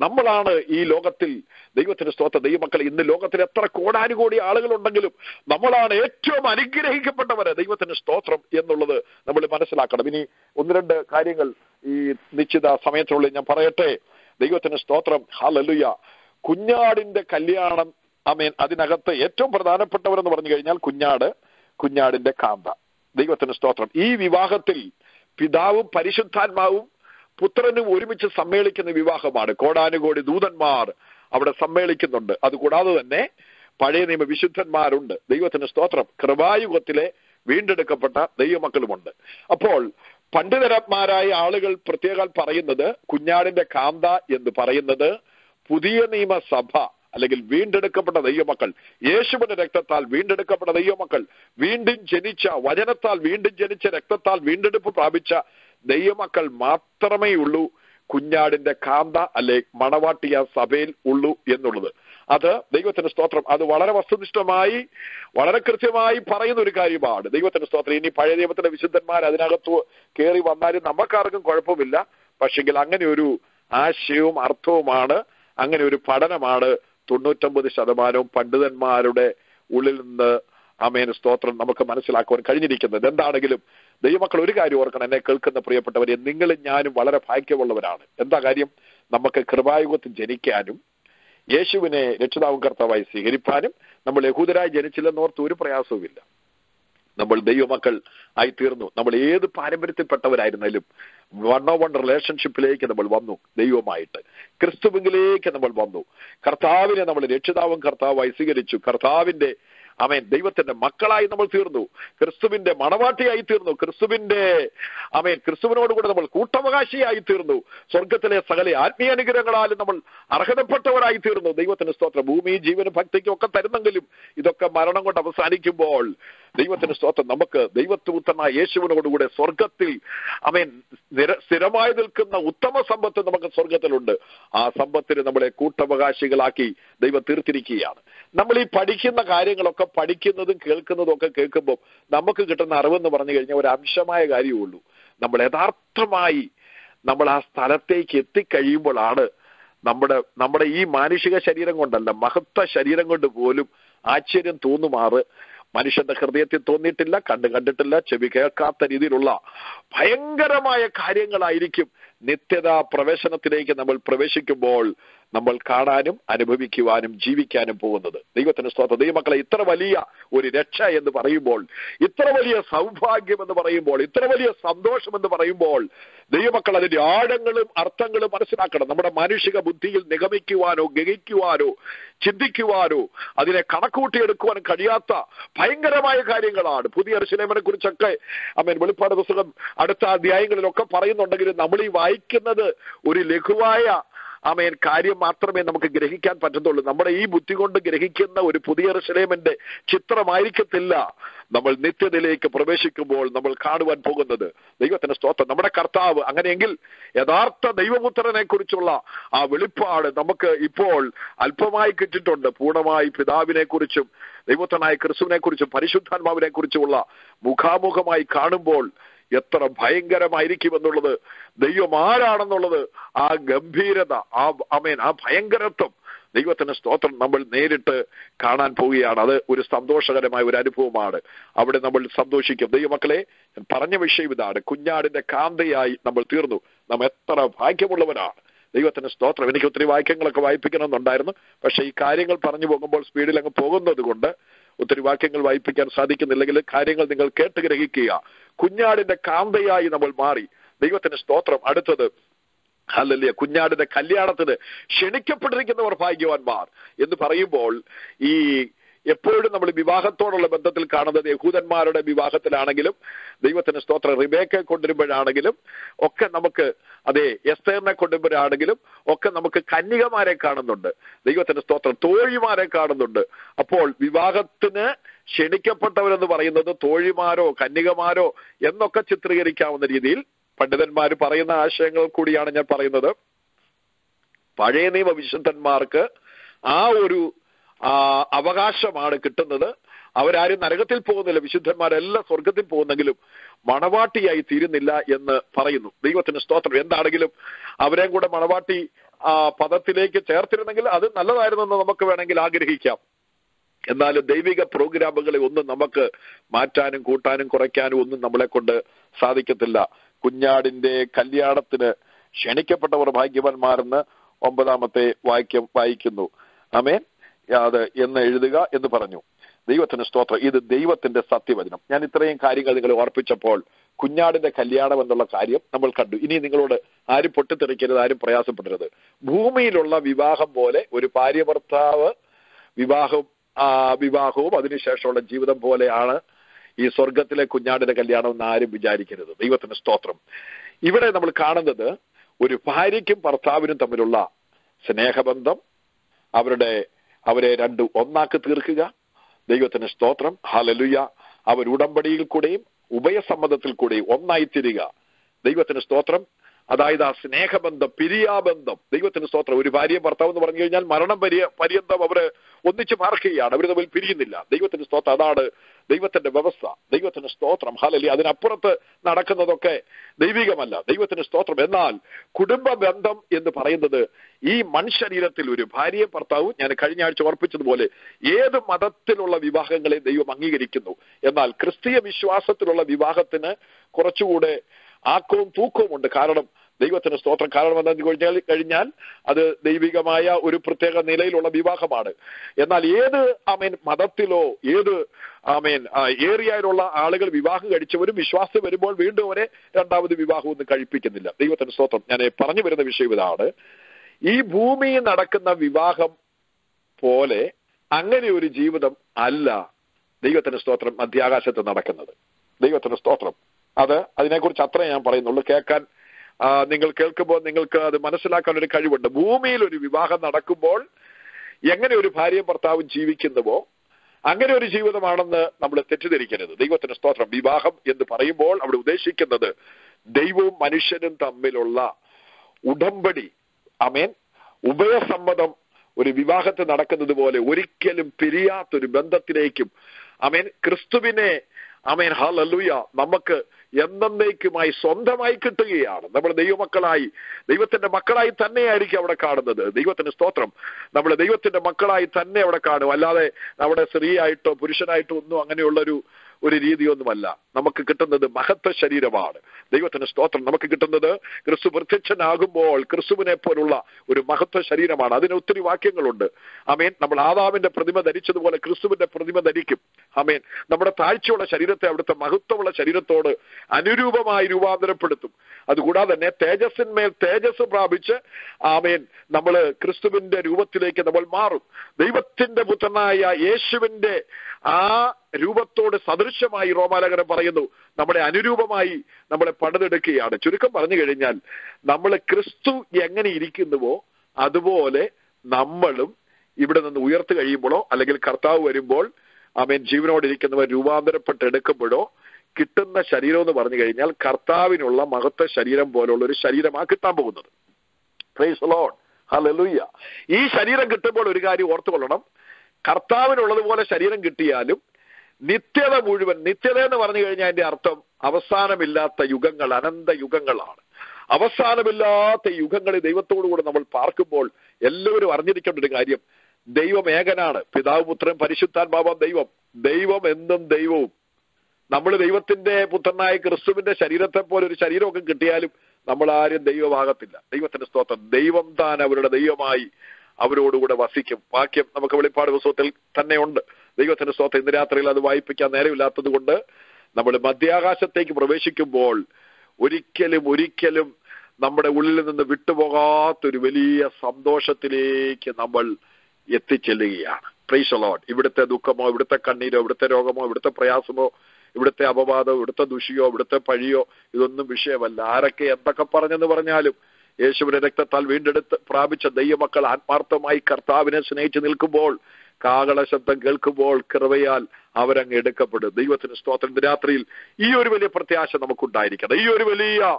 നമ്മളാണ് ഈ ലോകത്തിൽ ദൈവത്തിന്റെ സ്തോത്ര. ദൈവമക്കൾ ഇന്ന് ലോകത്തിൽ എത്ര കോടാനുകോടി ആളുകളുണ്ടെങ്കിലും നമ്മളാണ് ഏറ്റവും അനുഗ്രഹിക്കപ്പെട്ടവര് ദൈവത്തിന്റെ സ്തോത്രം എന്നുള്ളത് നമ്മൾ മനസ്സിലാക്കണം. ഇനി ഒന്ന് രണ്ട് കാര്യങ്ങൾ ഈ നിശ്ചിത സമയത്തിനുള്ളിൽ ഞാൻ പറയട്ടെ. ദൈവത്തിന്റെ സ്തോത്രം ഹാലലുയ കുഞ്ഞാടിന്റെ കല്യാണം അമേൻ അതിനകത്ത് ഏറ്റവും പ്രധാനപ്പെട്ടവരെന്ന് പറഞ്ഞു കഴിഞ്ഞാൽ കുഞ്ഞാട് കുഞ്ഞാടിന്റെ കാന്ത. ദൈവത്തിന്റെ സ്തോത്രം. ഈ വിവാഹത്തിൽ പിതാവും പരിശുദ്ധാത്മാവും പുത്രനും ഒരുമിച്ച് സമ്മേളിക്കുന്ന വിവാഹമാണ്. കോടാനുകോടി ദൂതന്മാർ അവിടെ സമ്മേളിക്കുന്നുണ്ട്. അതുകൂടാതെ തന്നെ പഴയ നിയമ വിശുദ്ധന്മാരുണ്ട്. ദൈവത്തിന് സ്തോത്രം. കൃപായുഗത്തിലെ വീണ്ടെടുക്കപ്പെട്ട ദൈവമക്കളുമുണ്ട്. അപ്പോൾ പണ്ഡിതരന്മാരായ ആളുകൾ പ്രത്യേകം പറയുന്നത് കുഞ്ഞാടിന്റെ കാന്ത എന്ന് പറയുന്നത് പുതിയ നിയമസഭ അല്ലെങ്കിൽ വീണ്ടെടുക്കപ്പെട്ട ദൈവമക്കൾ. യേശുവിന്റെ രക്തത്താൽ വീണ്ടെടുക്കപ്പെട്ട ദൈവമക്കൾ. വീണ്ടും ജനിച്ച വചനത്താൽ വീണ്ടും ജനിച്ച രക്തത്താൽ വീണ്ടെടുപ്പ് പ്രാപിച്ച ദൈവമക്കൾ മാത്രമേ ഉള്ളൂ കുഞ്ഞാടിന്റെ കാന്ത അല്ലെ മണവാട്ടിയ സഭയിൽ ഉള്ളൂ എന്നുള്ളത്. അത് ദൈവത്തിന്റെ സ്തോത്രം. അത് വളരെ വസ്തുനിഷ്ഠമായി വളരെ കൃത്യമായി പറയുന്ന ഒരു കാര്യമാണ്. ദൈവത്തിന്റെ സ്തോത്രം. ഇനി പഴയ ദൈവത്തിന്റെ വിശുദ്ധന്മാർ അതിനകത്ത് കയറി വന്നാലും നമുക്കാർക്കും കുഴപ്പമില്ല. പക്ഷെങ്കിൽ അങ്ങനെ ഒരു ആശയവും അർത്ഥവുമാണ് അങ്ങനെ ഒരു പഠനമാണ് തൊണ്ണൂറ്റൊമ്പത് ശതമാനവും പണ്ഡിതന്മാരുടെ ഉള്ളിൽ നിന്ന് അമേന സ്തോത്രം നമുക്ക് മനസ്സിലാക്കുവാൻ കഴിഞ്ഞിരിക്കുന്നത്. എന്താണെങ്കിലും ദൈവമക്കൾ ഒരു കാര്യം ഓർക്കണം എന്നെ കേൾക്കുന്ന പ്രിയപ്പെട്ടവരെ നിങ്ങളും ഞാനും വളരെ ഭാഗ്യമുള്ളവരാണ്. എന്താ കാര്യം? നമുക്ക് കൃപായുഗത്തിൽ ജനിക്കാനും യേശുവിനെ രക്ഷിതാവും കർത്താവായി സ്വീകരിപ്പാനും നമ്മൾ യഹൂദരായി ജനിച്ചില്ലെന്നോർത്ത് ഒരു പ്രയാസവുമില്ല. നമ്മൾ ദൈവമക്കൾ ആയി തീർന്നു നമ്മൾ ഏത് പാരമ്പര്യത്തിൽപ്പെട്ടവരായിരുന്നാലും വൺ ഓ വൺ റിലേഷൻഷിപ്പിലേക്ക് നമ്മൾ വന്നു ദൈവമായിട്ട് ക്രിസ്തുവിലേക്ക് നമ്മൾ വന്നു. കർത്താവിനെ നമ്മൾ രക്ഷിതാവും കർത്താവായി സ്വീകരിച്ചു. കർത്താവിന്റെ അവൻ ദൈവത്തിന്റെ മക്കളായി നമ്മൾ തീർന്നു. ക്രിസ്തുവിന്റെ മണവാട്ടിയായി തീർന്നു. ക്രിസ്തുവിന്റെ അവൻ ക്രിസ്തുവിനോടുകൂടെ നമ്മൾ കൂട്ടവകാശിയായി തീർന്നു. സ്വർഗത്തിലെ സകല ആത്മീയ അനുഗ്രഹങ്ങളാലും നമ്മൾ അർഹതപ്പെട്ടവരായി തീർന്നു. ദൈവത്തിന്റെ സ്തോത്രം. ഭൂമി ജീവനും ഭക്തിക്കും ഒക്കെ തരുന്നെങ്കിലും ഇതൊക്കെ മരണം കൊണ്ട് അവസാനിക്കുമ്പോൾ ദൈവത്തിന്റെ സ്തോത്രം. നമുക്ക് ദൈവത്തുത്തനായ യേശുവിനോടുകൂടെ സ്വർഗത്തിൽ അവൻ നിര സ്ഥിരമായി നിൽക്കുന്ന ഉത്തമ സമ്പത്ത് നമുക്ക് സ്വർഗത്തിലുണ്ട് ആ സമ്പത്തിന് നമ്മളെ കൂട്ടവകാശികളാക്കി ദൈവം തീർത്തിരിക്കുകയാണ്. നമ്മൾ ഈ പഠിക്കുന്ന കാര്യങ്ങളൊക്കെ പഠിക്കുന്നതും കേൾക്കുന്നതും ഒക്കെ കേൾക്കുമ്പോൾ നമുക്ക് കിട്ടുന്ന അറിവെന്ന് പറഞ്ഞു കഴിഞ്ഞാൽ ഒരു അംശമായ കാര്യമുള്ളൂ. നമ്മൾ യഥാർത്ഥമായി നമ്മൾ ആ സ്ഥലത്തേക്ക് എത്തിക്കഴിയുമ്പോഴാണ് നമ്മുടെ നമ്മുടെ ഈ മാനുഷിക ശരീരം കൊണ്ടല്ല മഹത്വ ശരീരം കൊണ്ട് പോലും ആശ്ചര്യം തോന്നുമാറ്. മനുഷ്യന്റെ ഹൃദയത്തിൽ തോന്നിയിട്ടില്ല കണ്ടു കണ്ടിട്ടില്ല ചെവി കേൾക്കാത്ത രീതിയിലുള്ള ഭയങ്കരമായ കാര്യങ്ങളായിരിക്കും നിത്യത പ്രവേശനത്തിലേക്ക് നമ്മൾ പ്രവേശിക്കുമ്പോൾ നമ്മൾ കാണാനും അനുഭവിക്കുവാനും ജീവിക്കാനും പോകുന്നത്. ദൈവത്തിന് സ്തോത്രം. ദൈവമക്കളെ ഇത്ര വലിയ ഒരു രക്ഷ എന്ന് പറയുമ്പോൾ ഇത്ര വലിയ സൗഭാഗ്യം എന്ന് പറയുമ്പോൾ ഇത്ര വലിയ സന്തോഷം എന്ന് പറയുമ്പോൾ ദൈവമക്കൾ അതിന്റെ ആഴങ്ങളും അർത്ഥങ്ങളും മനസ്സിലാക്കണം. നമ്മുടെ മാനുഷിക ബുദ്ധിയിൽ നിഗമിക്കുവാനോ ഗ്രഹിക്കുവാനോ ചിന്തിക്കുവാനോ അതിനെ കണക്കൂട്ടിയെടുക്കുവാനും കഴിയാത്ത ഭയങ്കരമായ കാര്യങ്ങളാണ്. പുതിയ അരിശിലേമനെ കുറിച്ചൊക്കെ അമ്മൻ വെളിപ്പാട് പുസ്തകം അടുത്ത അധ്യായങ്ങളിലൊക്കെ പറയുന്നുണ്ടെങ്കിലും നമ്മൾ ഈ വായിക്കുന്നത് ഒരു ലഘുവായ ആമേൻ കാര്യം മാത്രമേ നമുക്ക് ഗ്രഹിക്കാൻ പറ്റത്തുള്ളൂ. നമ്മുടെ ഈ ബുദ്ധി കൊണ്ട് ഗ്രഹിക്കുന്ന ഒരു പുതിയ റസലേമിന്റെ ചിത്രമായിരിക്കത്തില്ല നമ്മൾ നിത്യതയിലേക്ക് പ്രവേശിക്കുമ്പോൾ നമ്മൾ കാണുവാൻ പോകുന്നത്. ദൈവത്തിന്റെ സ്തോത്രം. നമ്മുടെ കർത്താവ് അങ്ങനെയെങ്കിൽ യഥാർത്ഥ ദൈവപുത്രനെ കുറിച്ചുള്ള ആ വെളിപ്പാട് നമുക്ക് ഇപ്പോൾ അല്പമായി കിട്ടിയിട്ടുണ്ട്. പൂർണമായി പിതാവിനെ കുറിച്ചും ദൈവത്തനായ ക്രിസ്തുവിനെ കുറിച്ചും പരിശുദ്ധാത്മാവിനെ കുറിച്ചുമുള്ള മുഖാമുഖമായി കാണുമ്പോൾ എത്ര ഭയങ്കരമായിരിക്കുമെന്നുള്ളത് ദൈവം ആരാണെന്നുള്ളത് ആ ഗംഭീരത ആ അമേൻ ആ ഭയങ്കരത്വം ദൈവത്തിന്റെ സ്തോത്രം നമ്മൾ നേരിട്ട് കാണാൻ പോവുകയാണ്. അത് ഒരു സന്തോഷകരമായ ഒരു അനുഭവമാണ്. അവിടെ നമ്മൾ സന്തോഷിക്കും. ദൈവമക്കളെ പറഞ്ഞ വിഷയം ഇതാണ്. കുഞ്ഞാടിന്റെ കാന്തയായി നമ്മൾ തീർന്നു. നാം എത്ര ഭാഗ്യമുള്ളവരാണ്. ദൈവത്തിന്റെ സ്തോത്രം. എനിക്ക് ഒത്തിരി വാക്യങ്ങളൊക്കെ വായിപ്പിക്കണമെന്നുണ്ടായിരുന്നു. പക്ഷേ ഈ കാര്യങ്ങൾ പറഞ്ഞു പോകുമ്പോൾ സ്പീഡിൽ അങ്ങ് പോകുന്നത് കൊണ്ട് ഒത്തിരി വാക്യങ്ങൾ വായിപ്പിക്കാൻ സാധിക്കുന്നില്ലെങ്കിൽ കാര്യങ്ങൾ നിങ്ങൾ കേട്ട് ഗ്രഹിക്കുക. കുഞ്ഞാടിന്റെ കാന്തയായി നമ്മൾ മാറി. ദൈവത്തിന്റെ സ്തോത്രം. അടുത്തത് അല്ലല്ലേ കുഞ്ഞാടിന്റെ കല്യാണത്തിന് ക്ഷണിക്കപ്പെട്ടിരിക്കുന്നവർ ഭാഗ്യവാന്മാർ. എന്ന് പറയുമ്പോൾ ഈ എപ്പോഴും നമ്മൾ വിവാഹത്തോടുള്ള ബന്ധത്തിൽ കാണുന്നത് യഹൂദന്മാരുടെ വിവാഹത്തിലാണെങ്കിലും ദൈവത്തിന് സ്തോത്രം റിബേക്കെ കൊണ്ടുവരുമ്പോഴാണെങ്കിലും ഒക്കെ നമുക്ക് അതെ എസ്തേറിനെ കൊണ്ടുവരുമ്പോഴാണെങ്കിലും ഒക്കെ നമുക്ക് കന്യകമാരെ കാണുന്നുണ്ട്. ദൈവത്തിന്റെ സ്തോത്രം തോഴിമാരെ കാണുന്നുണ്ട്. അപ്പോൾ വിവാഹത്തിന് ക്ഷണിക്കപ്പെട്ടവരെന്ന് പറയുന്നത് തോഴിമാരോ കന്യകമാരോ എന്നൊക്കെ ചിത്രീകരിക്കാവുന്ന രീതിയിൽ പണ്ഡിതന്മാർ പറയുന്ന ആശയങ്ങൾ കൂടിയാണ് ഞാൻ പറയുന്നത്. പഴയ നിയമ വിശുദ്ധന്മാർക്ക് ആ ഒരു അവകാശമാണ് കിട്ടുന്നത്. അവരാരും നരകത്തിൽ പോകുന്നില്ല. വിശുദ്ധന്മാരെല്ലാം സ്വർഗത്തിൽ പോകുന്നെങ്കിലും മണവാട്ടിയായി തീരുന്നില്ല എന്ന് പറയുന്നു. ദൈവത്തിന് സ്തോത്രം. എന്താണെങ്കിലും അവരെയും കൂടെ മണവാട്ടി പദത്തിലേക്ക് ചേർത്തിരുന്നെങ്കിൽ അത് നല്ലതായിരുന്നെന്ന് നമുക്ക് വേണമെങ്കിൽ ആഗ്രഹിക്കാം. എന്നാലും ദൈവിക പ്രോഗ്രാമുകളെ ഒന്നും നമുക്ക് മാറ്റാനും കൂട്ടാനും കുറയ്ക്കാനും ഒന്നും നമ്മളെ കൊണ്ട് സാധിക്കത്തില്ല. കുഞ്ഞാടിന്റെ കല്യാണത്തിന് ക്ഷണിക്കപ്പെട്ടവർ ഭാഗ്യവാന്മാരെന്ന് ഒമ്പതാമത്തെ വാക്യം വായിക്കുന്നു. ആമേൻ. അത് എന്ന് എഴുതുക എന്ന് പറഞ്ഞു. ദൈവത്തിന് സ്തോത്രം. ഇത് ദൈവത്തിന്റെ സത്യവചനം. ഞാൻ ഇത്രയും കാര്യങ്ങൾ നിങ്ങൾ ഓർപ്പിച്ചപ്പോൾ കുഞ്ഞാടിന്റെ കല്യാണം എന്നുള്ള കാര്യം നമ്മൾ കണ്ടു. ഇനി നിങ്ങളോട് ആരും പൊട്ടിത്തെറിക്കരുത് ആരും പ്രയാസപ്പെടരുത്. ഭൂമിയിലുള്ള വിവാഹം പോലെ ഒരു ഭാര്യ ഭർത്താവ് വിവാഹം വിവാഹവും അതിനുശേഷമുള്ള ജീവിതം പോലെയാണ് ഈ സ്വർഗത്തിലെ കുഞ്ഞാടിന്റെ കല്യാണം എന്ന് ആരും വിചാരിക്കരുത്. ദൈവത്തിന് സ്തോത്രം. ഇവിടെ നമ്മൾ കാണുന്നത് ഒരു ഭാര്യയ്ക്കും ഭർത്താവിനും തമ്മിലുള്ള സ്നേഹബന്ധം അവരുടെ അവരെ രണ്ട് ഒന്നാക്കി തീർക്കുക. ദൈവത്തിന് സ്തോത്രം. ഹലലുയ അവർ ഉടമ്പടിയിൽ കൂടെയും ഉഭയസമ്മതത്തിൽ കൂടെയും ഒന്നായി തീരുക. ദൈവത്തിന് സ്തോത്രം. അതായത് ആ സ്നേഹബന്ധം പിരിയാബന്ധം. ദൈവത്തിന് സ്തോത്രം. ഒരു ഭാര്യ ഭർത്താവ് എന്ന് പറഞ്ഞു കഴിഞ്ഞാൽ മരണം പര്യ പര്യന്തം അവർ ഒന്നിച്ച് പാർക്കുകയാണ് അവർ തമ്മിൽ പിരിയുന്നില്ല. ദൈവത്തിന് സ്തോത്രം. അതാണ് ദൈവത്തിന്റെ വ്യവസ്ഥ. ദൈവത്തിന് സ്തോത്രം. ഹാലലി അതിനപ്പുറത്ത് നടക്കുന്നതൊക്കെ ദൈവികമല്ല. ദൈവത്തിന് സ്തോത്രം. എന്നാൽ കുടുംബ ബന്ധം എന്ന് പറയുന്നത് ഈ മൺശരീരത്തിൽ ഒരു ഭാര്യ ഭർത്താവും ഞാൻ കഴിഞ്ഞ ആഴ്ച ഓർപ്പിച്ചതുപോലെ ഏത് മതത്തിലുള്ള വിവാഹങ്ങളെ ദൈവം അംഗീകരിക്കുന്നു? എന്നാൽ ക്രിസ്തീയ വിശ്വാസത്തിലുള്ള വിവാഹത്തിന് കുറച്ചുകൂടെ ആക്കവും തൂക്കവും ഉണ്ട് കാരണം ദൈവത്തിന് സ്തോത്രം. കാരണം എന്ന് കഴിഞ്ഞാൽ കഴിഞ്ഞാൽ അത് ദൈവികമായ ഒരു പ്രത്യേക നിലയിലുള്ള വിവാഹമാണ്. എന്നാൽ ഏത് ആമേൻ മതത്തിലോ ഏത് ആമേൻ മീൻ ഏരിയയിലുള്ള ആളുകൾ വിവാഹം കഴിച്ചവരും വിശ്വാസം വരുമ്പോൾ വീണ്ടും അവരെ രണ്ടാമത് വിവാഹം ഒന്നും കഴിപ്പിക്കുന്നില്ല. ദൈവത്തിന് സ്തോത്രം. ഞാൻ പറഞ്ഞു വരുന്ന വിഷയം ഇതാണ്. ഈ ഭൂമിയിൽ നടക്കുന്ന വിവാഹം പോലെ അങ്ങനെ ഒരു ജീവിതം അല്ല ദൈവത്തിന് സ്തോത്രം മധ്യാകാശത്ത് നടക്കുന്നത്. ദൈവത്തിന് സ്തോത്രം. അത് അതിനെക്കുറിച്ച് അത്രേ ഞാൻ പറയുന്നുള്ളൂ. കേൾക്കാൻ നിങ്ങൾ കേൾക്കുമ്പോൾ നിങ്ങൾക്ക് അത് മനസ്സിലാക്കാൻ ഒരു കഴിവുണ്ട്. ഭൂമിയിൽ ഒരു വിവാഹം നടക്കുമ്പോൾ എങ്ങനെ ഒരു ഭാര്യയും ഭർത്താവും ജീവിക്കുന്നുവോ അങ്ങനെ ഒരു ജീവിതമാണെന്ന് നമ്മൾ തെറ്റിദ്ധരിക്കരുത്. ദൈവത്തിന്റെ സ്തോത്രം. വിവാഹം എന്ന് പറയുമ്പോൾ അവിടെ ഉദ്ദേശിക്കുന്നത് ദൈവവും മനുഷ്യനും തമ്മിലുള്ള ഉടമ്പടി അമേൻ ഉഭയസമ്മതം ഒരു വിവാഹത്തിൽ നടക്കുന്നത് പോലെ ഒരിക്കലും പിരിയാത്തൊരു ബന്ധത്തിലേക്കും അമേൻ ക്രിസ്തുവിനെ അമേൻ ഹലലുയ നമുക്ക് എന്നേക്കുമായി സ്വന്തമായി കിട്ടുകയാണ്. നമ്മൾ ദൈവമക്കളായി ദൈവത്തിന്റെ മക്കളായി തന്നെയായിരിക്കും അവിടെ കാണുന്നത്. ദൈവത്തിന്റെ സ്തോത്രം നമ്മൾ ദൈവത്തിന്റെ മക്കളായി തന്നെ അവിടെ കാണും. അല്ലാതെ അവിടെ സ്ത്രീയായിട്ടോ പുരുഷനായിട്ടോ ഒന്നും അങ്ങനെയുള്ളൊരു ഒരു രീതിയൊന്നുമല്ല. നമുക്ക് കിട്ടുന്നത് മഹത്വ ശരീരമാണ്. ദൈവത്തിന് സ്തോത്രം. നമുക്ക് കിട്ടുന്നത് ക്രിസ്തു പ്രത്യക്ഷനാകുമ്പോൾ ക്രിസ്തുവിനെ പോലുള്ള ഒരു മഹത്വ ശരീരമാണ്. അതിന് ഒത്തിരി വാക്യങ്ങളുണ്ട്. അമീൻ നമ്മൾ ആദാമിന്റെ പ്രതിമ ധരിച്ചതുപോലെ ക്രിസ്തുവിന്റെ പ്രതിമ ധരിക്കും. അമീൻ നമ്മുടെ താഴ്ചയുള്ള ശരീരത്തെ അവിടുത്തെ മഹത്വമുള്ള ശരീരത്തോട് അനുരൂപമായി രൂപാന്തരപ്പെടുത്തും. അതുകൂടാതെ തന്നെ തേജസ്സിന്മേൽ തേജസ് പ്രാപിച്ച് ആമേൻ നമ്മൾ ക്രിസ്തുവിന്റെ രൂപത്തിലേക്ക് നമ്മൾ മാറും. ദൈവത്തിന്റെ പുത്രനായ യേശുവിന്റെ ആ രൂപത്തോട് സദൃശ്യമായി റോമാലകരം പറയുന്നു. നമ്മളെ അനുരൂപമായി നമ്മളെ പണിതെടുക്കുകയാണ്. ചുരുക്കം പറഞ്ഞു കഴിഞ്ഞാൽ നമ്മൾ ക്രിസ്തു എങ്ങനെ ഇരിക്കുന്നുവോ അതുപോലെ നമ്മളും ഇവിടെ നിന്ന് ഉയർത്തു കഴിയുമ്പോഴോ അല്ലെങ്കിൽ കർത്താവ് വരുമ്പോൾ ആമേൻ ജീവനോടിരിക്കുന്നവർ രൂപാന്തരപ്പെട്ട് എടുക്കുമ്പോഴോ കിട്ടുന്ന ശരീരം എന്ന് പറഞ്ഞു കഴിഞ്ഞാൽ കർത്താവിനുള്ള മഹത്വ ശരീരം പോലുള്ള ഒരു ശരീരമാണ് കിട്ടാൻ പോകുന്നത്. ഈ ശരീരം കിട്ടുമ്പോൾ ഒരു കാര്യം ഓർത്തുകൊള്ളണം. കർത്താവിനുള്ളതുപോലെ ശരീരം കിട്ടിയാലും നിത്യത മുഴുവൻ നിത്യത എന്ന് പറഞ്ഞു കഴിഞ്ഞാൽ അതിന്റെ അർത്ഥം അവസാനമില്ലാത്ത യുഗങ്ങൾ അനന്ത യുഗങ്ങളാണ്. അവസാനമില്ലാത്ത യുഗങ്ങളിൽ ദൈവത്തോടുകൂടെ നമ്മൾ പാർക്കുമ്പോൾ എല്ലാവരും അറിഞ്ഞിരിക്കേണ്ട ഒരു കാര്യം. ദൈവം ഏകനാണ്. പിതാവ് പുത്രൻ പരിശുദ്ധാൻ ബാബാം ദൈവം. ദൈവം എന്നും ദൈവവും. നമ്മൾ ദൈവത്തിന്റെ പുത്രനായ ക്രിസ്തുവിന്റെ ശരീരത്തെ പോലെ ഒരു ശരീരമൊക്കെ കിട്ടിയാലും നമ്മൾ ആരും ദൈവമാകത്തില്ല. ദൈവത്തിന്റെ സ്തോത്രം. ദൈവം താൻ അവരുടെ ദൈവമായി അവരോടുകൂടെ വസിക്കും. വാക്യം നമുക്ക് വെളിപ്പാട് പുസ്തകത്തിൽ തന്നെ ദൈവത്തിന്റെ സ്തോത്രം ഇന്ന് രാത്രിയിൽ അത് വായിപ്പിക്കാൻ നേരമില്ലാത്തത് കൊണ്ട് നമ്മൾ മധ്യാകാശത്തേക്ക് പ്രവേശിക്കുമ്പോൾ ഒരിക്കലും ഒരിക്കലും നമ്മുടെ ഉള്ളിൽ നിന്ന് വിട്ടുപോകാത്തൊരു വലിയ സന്തോഷത്തിലേക്ക് നമ്മൾ എത്തിച്ചെല്ലുകയാണ്. പ്രൈസ് അലോട്ട് ഇവിടുത്തെ ദുഃഖമോ ഇവിടുത്തെ കണ്ണീരോ ഇവിടുത്തെ രോഗമോ ഇവിടുത്തെ പ്രയാസമോ ഇവിടുത്തെ അപവാദമോ ഇവിടുത്തെ ദുഷിയോ ഇവിടുത്തെ പഴിയോ ഇതൊന്നും വിഷയമല്ല. ആരൊക്കെ എന്തൊക്കെ പറഞ്ഞെന്ന് പറഞ്ഞാലും യേശുവിന്റെ രക്തത്താൽ വീണ്ടെടുത്ത് പ്രാപിച്ച ദൈവമക്കൾ ആത്മാർത്ഥമായി കർത്താവിനെ സ്നേഹിച്ചു നിൽക്കുമ്പോൾ കാകള ശബ്ദം കേൾക്കുമ്പോൾ കൃപയാൽ അവരങ്ങ് എടുക്കപ്പെടും. ദൈവത്തിന് സ്തോത്രം. രാത്രിയിൽ ഈ ഒരു വലിയ പ്രത്യാശ നമുക്കുണ്ടായിരിക്കണം. ഈ ഒരു വലിയ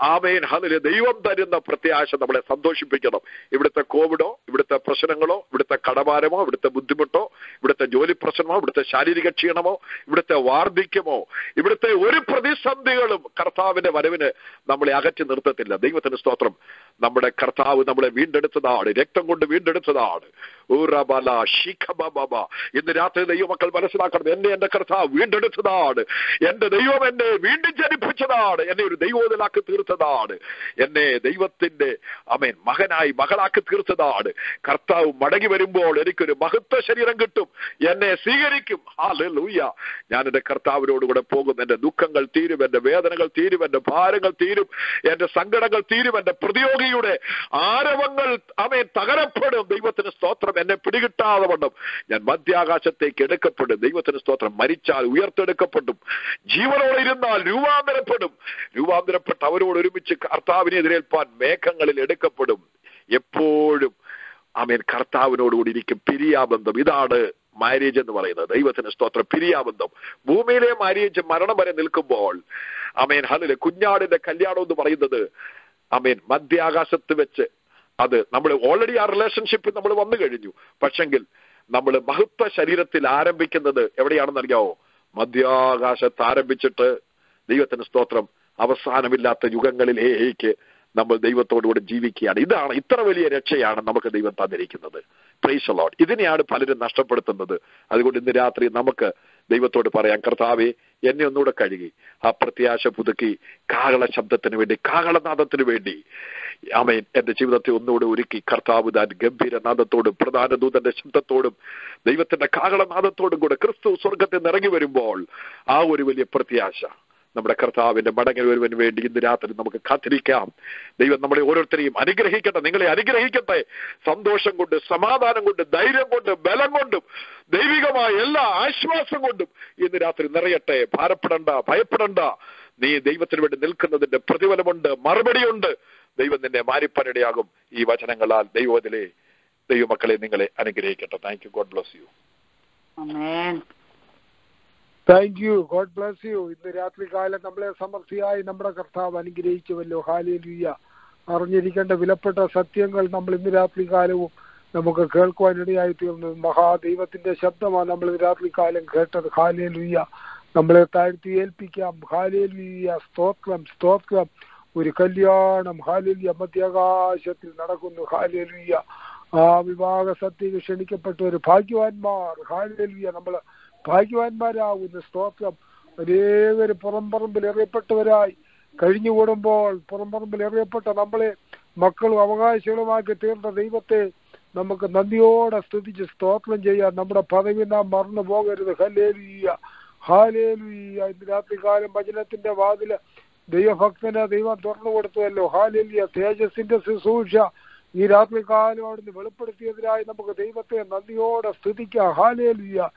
ആമേൻ ഹതിൽ ദൈവം തരുന്ന പ്രത്യാശ നമ്മളെ സന്തോഷിപ്പിക്കണം. ഇവിടുത്തെ കോവിഡോ ഇവിടുത്തെ പ്രശ്നങ്ങളോ ഇവിടുത്തെ കടഭാരമോ ഇവിടുത്തെ ബുദ്ധിമുട്ടോ ഇവിടുത്തെ ജോലി പ്രശ്നമോ ഇവിടുത്തെ ശാരീരിക ക്ഷീണമോ ഇവിടുത്തെ വാർദ്ധക്യമോ ഇവിടുത്തെ ഒരു പ്രതിസന്ധികളും കർത്താവിന്റെ വരവിന് നമ്മളെ അകറ്റി നിർത്തത്തില്ല. ദൈവത്തിന് സ്തോത്രം. നമ്മുടെ കർത്താവ് നമ്മളെ വീണ്ടെടുത്തതാണ് രക്തം കൊണ്ട് വീണ്ടെടുത്തതാണ്. ഇന്ന് രാത്രി ദൈവമക്കൾ മനസ്സിലാക്കണം എന്നെ എന്റെ കർത്താവ് വീണ്ടെടുത്തതാണ്. എന്റെ ദൈവം എന്നെ വീണ്ടും ജനിപ്പിച്ചതാണ്. എന്നെ ഒരു ദൈവത്തിലാക്കി തീർത്തതാണ്. എന്നെ ദൈവത്തിന്റെ അമേൻ മകനായി മകളാക്കി തീർത്തതാണ്. കർത്താവ് മടങ്ങി വരുമ്പോൾ എനിക്കൊരു മഹത്വ ശരീരം കിട്ടും. എന്നെ സ്വീകരിക്കും. ഹാലൂയ ഞാൻ എന്റെ കർത്താവിനോടുകൂടെ പോകും. എന്റെ ദുഃഖങ്ങൾ തീരും. എന്റെ വേദനകൾ തീരും. എന്റെ ഭാരങ്ങൾ തീരും. എന്റെ സങ്കടങ്ങൾ തീരും. എന്റെ പ്രതിയോഗിയുടെ ആരവങ്ങൾ അവൻ തകരപ്പെടും. ദൈവത്തിന് സ്തോത്രം. എന്നെ പിടികിട്ടാതെ വണ്ണം ഞാൻ മധ്യാകാശത്തേക്ക് എടുക്കപ്പെടും. ദൈവത്തിന് സ്തോത്രം. മരിച്ചാൽ ഉയർത്തെടുക്കപ്പെടും. ജീവനോടെ ഇരുന്നാൽ രൂപാന്തരപ്പെടും. രൂപാന്തരപ്പെട്ട് അവരോട് ഒരുമിച്ച് കർത്താവിനെതിരേൽപ്പാൻ മേഘങ്ങളിൽ എടുക്കപ്പെടും. എപ്പോഴും ആമേൻ. കർത്താവിനോടുകൂടി ഇരിക്കും. പിരിയാബന്ധം. ഇതാണ് മാരേജ് എന്ന് പറയുന്നത്. ദൈവത്തിന് സ്തോത്രം. പിരിയാബന്ധം. ഭൂമിയിലെ മാരേജ് മരണം വരെ നിൽക്കുമ്പോൾ ആമേൻ ഹലിലെ കുഞ്ഞാടിന്റെ കല്യാണം എന്ന് പറയുന്നത് ആമേൻ മധ്യാകാശത്ത് വെച്ച്. അത് നമ്മൾ ഓൾറെഡി ആ റിലേഷൻഷിപ്പിൽ നമ്മൾ വന്നു കഴിഞ്ഞു. പക്ഷെങ്കിൽ നമ്മൾ മഹത്വ ശരീരത്തിൽ ആരംഭിക്കുന്നത് എവിടെയാണെന്ന് അറിയാവോ? മധ്യാകാശത്ത് ആരംഭിച്ചിട്ട് ദൈവത്തിന് സ്തോത്രം. അവസാനമില്ലാത്ത യുഗങ്ങളിലേക്ക് നമ്മൾ ദൈവത്തോടുകൂടെ ജീവിക്കുകയാണ്. ഇതാണ് ഇത്ര വലിയ രക്ഷയാണ് നമുക്ക് ദൈവം തന്നിരിക്കുന്നത്. പ്രൈസ് ലോഡ് ഇതിനെയാണ് പലരും നഷ്ടപ്പെടുത്തുന്നത്. അതുകൊണ്ട് ഇന്ന് രാത്രി നമുക്ക് ദൈവത്തോട് പറയാം കർത്താവെ എന്നെ ഒന്നുകൂടെ കഴുകി. ആ പ്രത്യാശ പുതുക്കി കാഹള ശബ്ദത്തിന് വേണ്ടി കാഹളനാദത്തിന് വേണ്ടി. അമേൻ എന്റെ ജീവിതത്തെ ഒന്നുകൂടെ ഒരുക്കി. കർത്താവ് താൻ ഗംഭീര നാദത്തോടും പ്രധാന ദൂതന്റെ ശബ്ദത്തോടും ദൈവത്തിന്റെ കാഹളനാദത്തോടും കൂടെ ക്രിസ്തു സ്വർഗത്തിൽ നിന്ന് ഇറങ്ങി വരുമ്പോൾ ആ ഒരു വലിയ പ്രത്യാശ. നമ്മുടെ കർത്താവിന്റെ മടങ്ങൽ വരുവന് വേണ്ടി ഇന്ന് രാത്രി നമുക്ക് കാത്തിരിക്കാം. ദൈവം നമ്മളെ ഓരോരുത്തരെയും അനുഗ്രഹിക്കട്ടെ നിങ്ങളെ അനുഗ്രഹിക്കട്ടെ. സന്തോഷം കൊണ്ട് സമാധാനം കൊണ്ട് ധൈര്യം കൊണ്ട് ബലം കൊണ്ടും ദൈവികമായ എല്ലാ ആശ്വാസം കൊണ്ടും ഇന്ന് രാത്രി നിറയട്ടെ. ഭാരപ്പെടണ്ട ഭയപ്പെടണ്ട. നീ ദൈവത്തിന് വേണ്ടി നിൽക്കുന്നതിന്റെ പ്രതിഫലമുണ്ട് മറുപടിയുണ്ട്. ദൈവം നിന്നെ മാരിപ്പനിടയാകും ഈ വചനങ്ങളാൽ. ദൈവത്തിലെ ദൈവമക്കളെ നിങ്ങളെ അനുഗ്രഹിക്കട്ടെ. Thank you God bless you thank you God bless you ഇന്ന് രാത്രി കാലം നമ്മളെ സമൃദ്ധിയായി നമ്മുടെ കർത്താവ് അനുഗ്രഹിച്ചുവല്ലോ. ഹാലിയ അറിഞ്ഞിരിക്കേണ്ട വിലപ്പെട്ട സത്യങ്ങൾ നമ്മൾ ഇന്ന് രാത്രി കാലവും നമുക്ക് കേൾക്കുവാനിടയായി തീർന്നത് മഹാദൈവത്തിന്റെ ശബ്ദമാണ് നമ്മൾ രാത്രി കാലം കേട്ടത്. ഹാലേലുയ്യ നമ്മളെ താഴ്ത്തി ഏൽപ്പിക്കാം. ഹാലിയ സ്തോത്രം സ്തോത്രം. ഒരു കല്യാണം. ഹാലിയ മധ്യാകാശത്തിൽ നടക്കുന്നു. ഹാലേലുയ്യ ആ വിവാഹ സത്യക്ക് ക്ഷണിക്കപ്പെട്ട ഒരു ഭാഗ്യവാന്മാർ. ഹാലിയ നമ്മൾ ഭാഗ്യവാന്മാരാകുന്ന സ്തോത്രം അനേകര് പുറംപറമ്പിൽ എറിയപ്പെട്ടവരായി കഴിഞ്ഞുകൂടുമ്പോൾ പുറംപറമ്പിൽ എറിയപ്പെട്ട നമ്മളെ മക്കളും അവകാശികളുമാക്കി തീർന്ന ദൈവത്തെ നമുക്ക് നന്ദിയോടെ സ്തുതിച്ച് സ്തോത്രം ചെയ്യാൻ നമ്മുടെ പദവി നാം മറന്നു പോകരുത്. ഹലേലുയ്യ ഹാലേലുയ്യ ഇന്ന് രാത്രികാലം വചനത്തിന്റെ വാതിൽ ദൈവഭക്തന് ദൈവം തുറന്നു കൊടുത്തുവല്ലോ. ഹാലേലിയ തേജസിന്റെ ശുശ്രൂഷ ഈ രാത്രികാലം അവിടുന്ന് വെളിപ്പെടുത്തിയതിനായി നമുക്ക് ദൈവത്തെ നന്ദിയോടെ സ്തുതിക്കാം. ഹാലേലിയ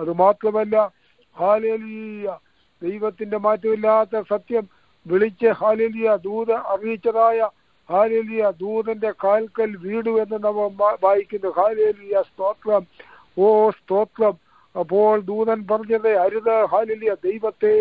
അത് മാത്രമല്ല ഹാലേലിയ ദൈവത്തിന്റെ മാറ്റമില്ലാത്ത സത്യം വിളിച്ച് ഹാലേലിയ ദൂത അറിയിച്ചതായ ഹാലേലിയ ദൂതന്റെ കാൽക്കൽ വീടു എന്ന് വാ- വായിക്കുന്നു. ഹാലേലിയ സ്തോത്രം. ഓ സ്തോത്രം. അപ്പോൾ ദൂതൻ പറഞ്ഞത് അരുത് ഹാലേലിയ ദൈവത്തെ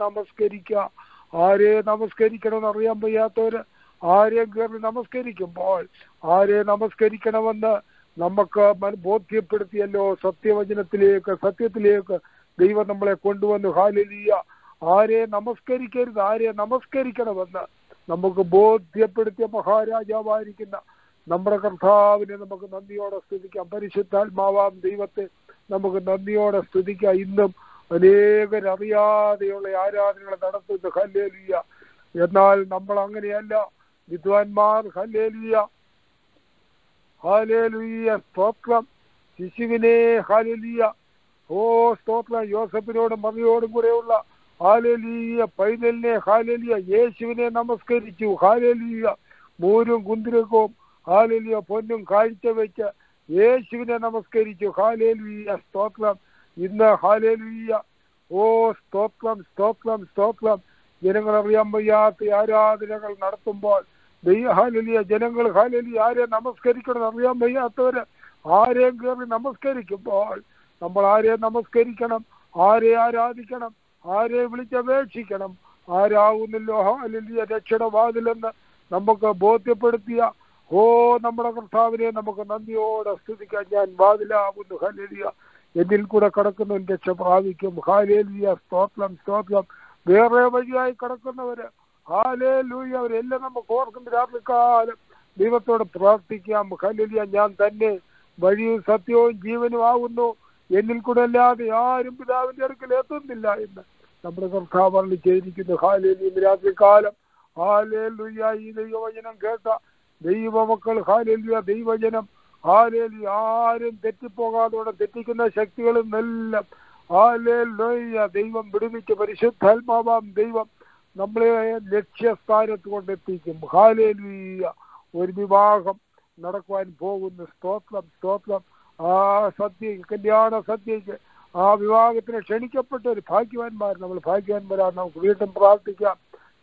നമസ്കരിക്കുക ആരെ നമസ്കരിക്കണമെന്ന് അറിയാൻ വയ്യാത്തവര് ആരെയും കയറി നമസ്കരിക്കുമ്പോൾ ആരെ നമസ്കരിക്കണമെന്ന് നമുക്ക് ബോധ്യപ്പെടുത്തിയല്ലോ സത്യവചനത്തിലേക്ക് സത്യത്തിലേക്ക് ദൈവം നമ്മളെ കൊണ്ടുവന്നു. ഹാലിലിയ ആരെ നമസ്കരിക്കരുത് ആരെ നമസ്കരിക്കണമെന്ന് നമുക്ക് ബോധ്യപ്പെടുത്തിയ മഹാരാജാവായിരിക്കുന്ന നമ്മുടെ കർത്താവിനെ നമുക്ക് നന്ദിയോടെ സ്തുതിക്കാം. പരിശുദ്ധാത്മാവാം ദൈവത്തെ നമുക്ക് നന്ദിയോടെ സ്തുതിക്കാം. ഇന്നും അനേകരറിയാതെയുള്ള ആരാധനകൾ നടത്തുന്നു. ഹല്ലേലിയ. എന്നാൽ നമ്മൾ അങ്ങനെയല്ല. വിദ്വാൻമാർ ഹല്ലേലിയ. ഹാലേലുയ്യ സ്തോത്രം. ശിശുവിനെ ഹാലേലിയ ഓ സ്തോത്രം. യോസഫിനോടും മറിയോടും കൂടെയുള്ള ഹാലേലിയ പൈതലിനെ ഹാലേലിയ യേശുവിനെ നമസ്കരിച്ചു. ഹാലേലിയ മൂരും കുന്തിരക്കവും ഹാലേലിയ പൊന്നും കാഴ്ച വെച്ച് യേശുവിനെ നമസ്കരിച്ചു. ഹാലേലുയ്യ സ്തോത്രം. ഇന്ന് ഹാലേലുയ്യ ഓ സ്തോത്രം സ്തോത്രം സ്തോത്രം. ജനങ്ങൾ അറിയാൻ വയ്യാത്ത ആരാധനകൾ നടത്തുമ്പോൾ ദൈവ ഹാലലിയ ജനങ്ങൾ ഹാലലി ആരെ നമസ്കരിക്കണം അറിയാൻ വയ്യാത്തവര് ആരെയും കയറി നമസ്കരിക്കുമ്പോൾ നമ്മൾ ആരെ നമസ്കരിക്കണം ആരെ ആരാധിക്കണം ആരെ വിളിച്ചപേക്ഷിക്കണം. ആരാകുന്നല്ലോ ഹാലലിയ രക്ഷണവാതിലെന്ന് നമുക്ക് ബോധ്യപ്പെടുത്തിയ ഓ നമ്മുടെ കർത്താവിനെ നമുക്ക് നന്ദിയോടെ സ്തുതിക്കാൻ ഞാൻ വാതിലാകുന്നു ഹാലലിയ. എന്നിൽ കൂടെ കടക്കുന്നവൻ രക്ഷ പ്രാപിക്കും ഹാലേലിയ സ്തോത്രം സ്തോത്രം. വേറെ വഴിയായി കടക്കുന്നവര് ഹാലേ ലൂയ അവരെല്ലാം നമുക്ക് ഓർക്കുന്ന രാത്രികാലം ദൈവത്തോട് പ്രാർത്ഥിക്കാം. ഹലിയ ഞാൻ തന്നെ വഴിയും സത്യവും ജീവനും ആകുന്നു എന്നിൽ കൂടെ അല്ലാതെ ആരും പിതാവിന്റെ അടുക്കൽ എത്തുന്നില്ല എന്ന് നമ്മുടെ കർത്താവ് ചെയ്തിരിക്കുന്നു. ഹാലേലി രാത്രി രാത്രികാലം ഹാലേ ലൂയ ഈ ദൈവവചനം കേട്ട ദൈവ മക്കൾ ഹാലേലിയ ദൈവജനം. ഹാലേലി ആരും തെറ്റിപ്പോകാതോടെ തെറ്റിക്കുന്ന ശക്തികളും എല്ലാം. ഹാലേലൂയ ദൈവം വിടുവിച്ച് പരിശുദ്ധാത്മാവാം ദൈവം. നമ്മളെ ലക്ഷ്യസ്ഥാനത്ത് കൊണ്ടെത്തിക്കും ഹാലേലുയ്യ ഒരു വിവാഹം നടക്കുവാൻ പോകുന്നു. സ്തോത്രം സ്തോത്രം. ആ സദ്യ കല്യാണ സദ്യക്ക് ആ വിവാഹത്തിന് ക്ഷണിക്കപ്പെട്ട ഒരു ഭാഗ്യവാന്മാർ നമ്മൾ ഭാഗ്യവാന്മാരാണ്. നമുക്ക് വീണ്ടും പ്രാർത്ഥിക്കാം.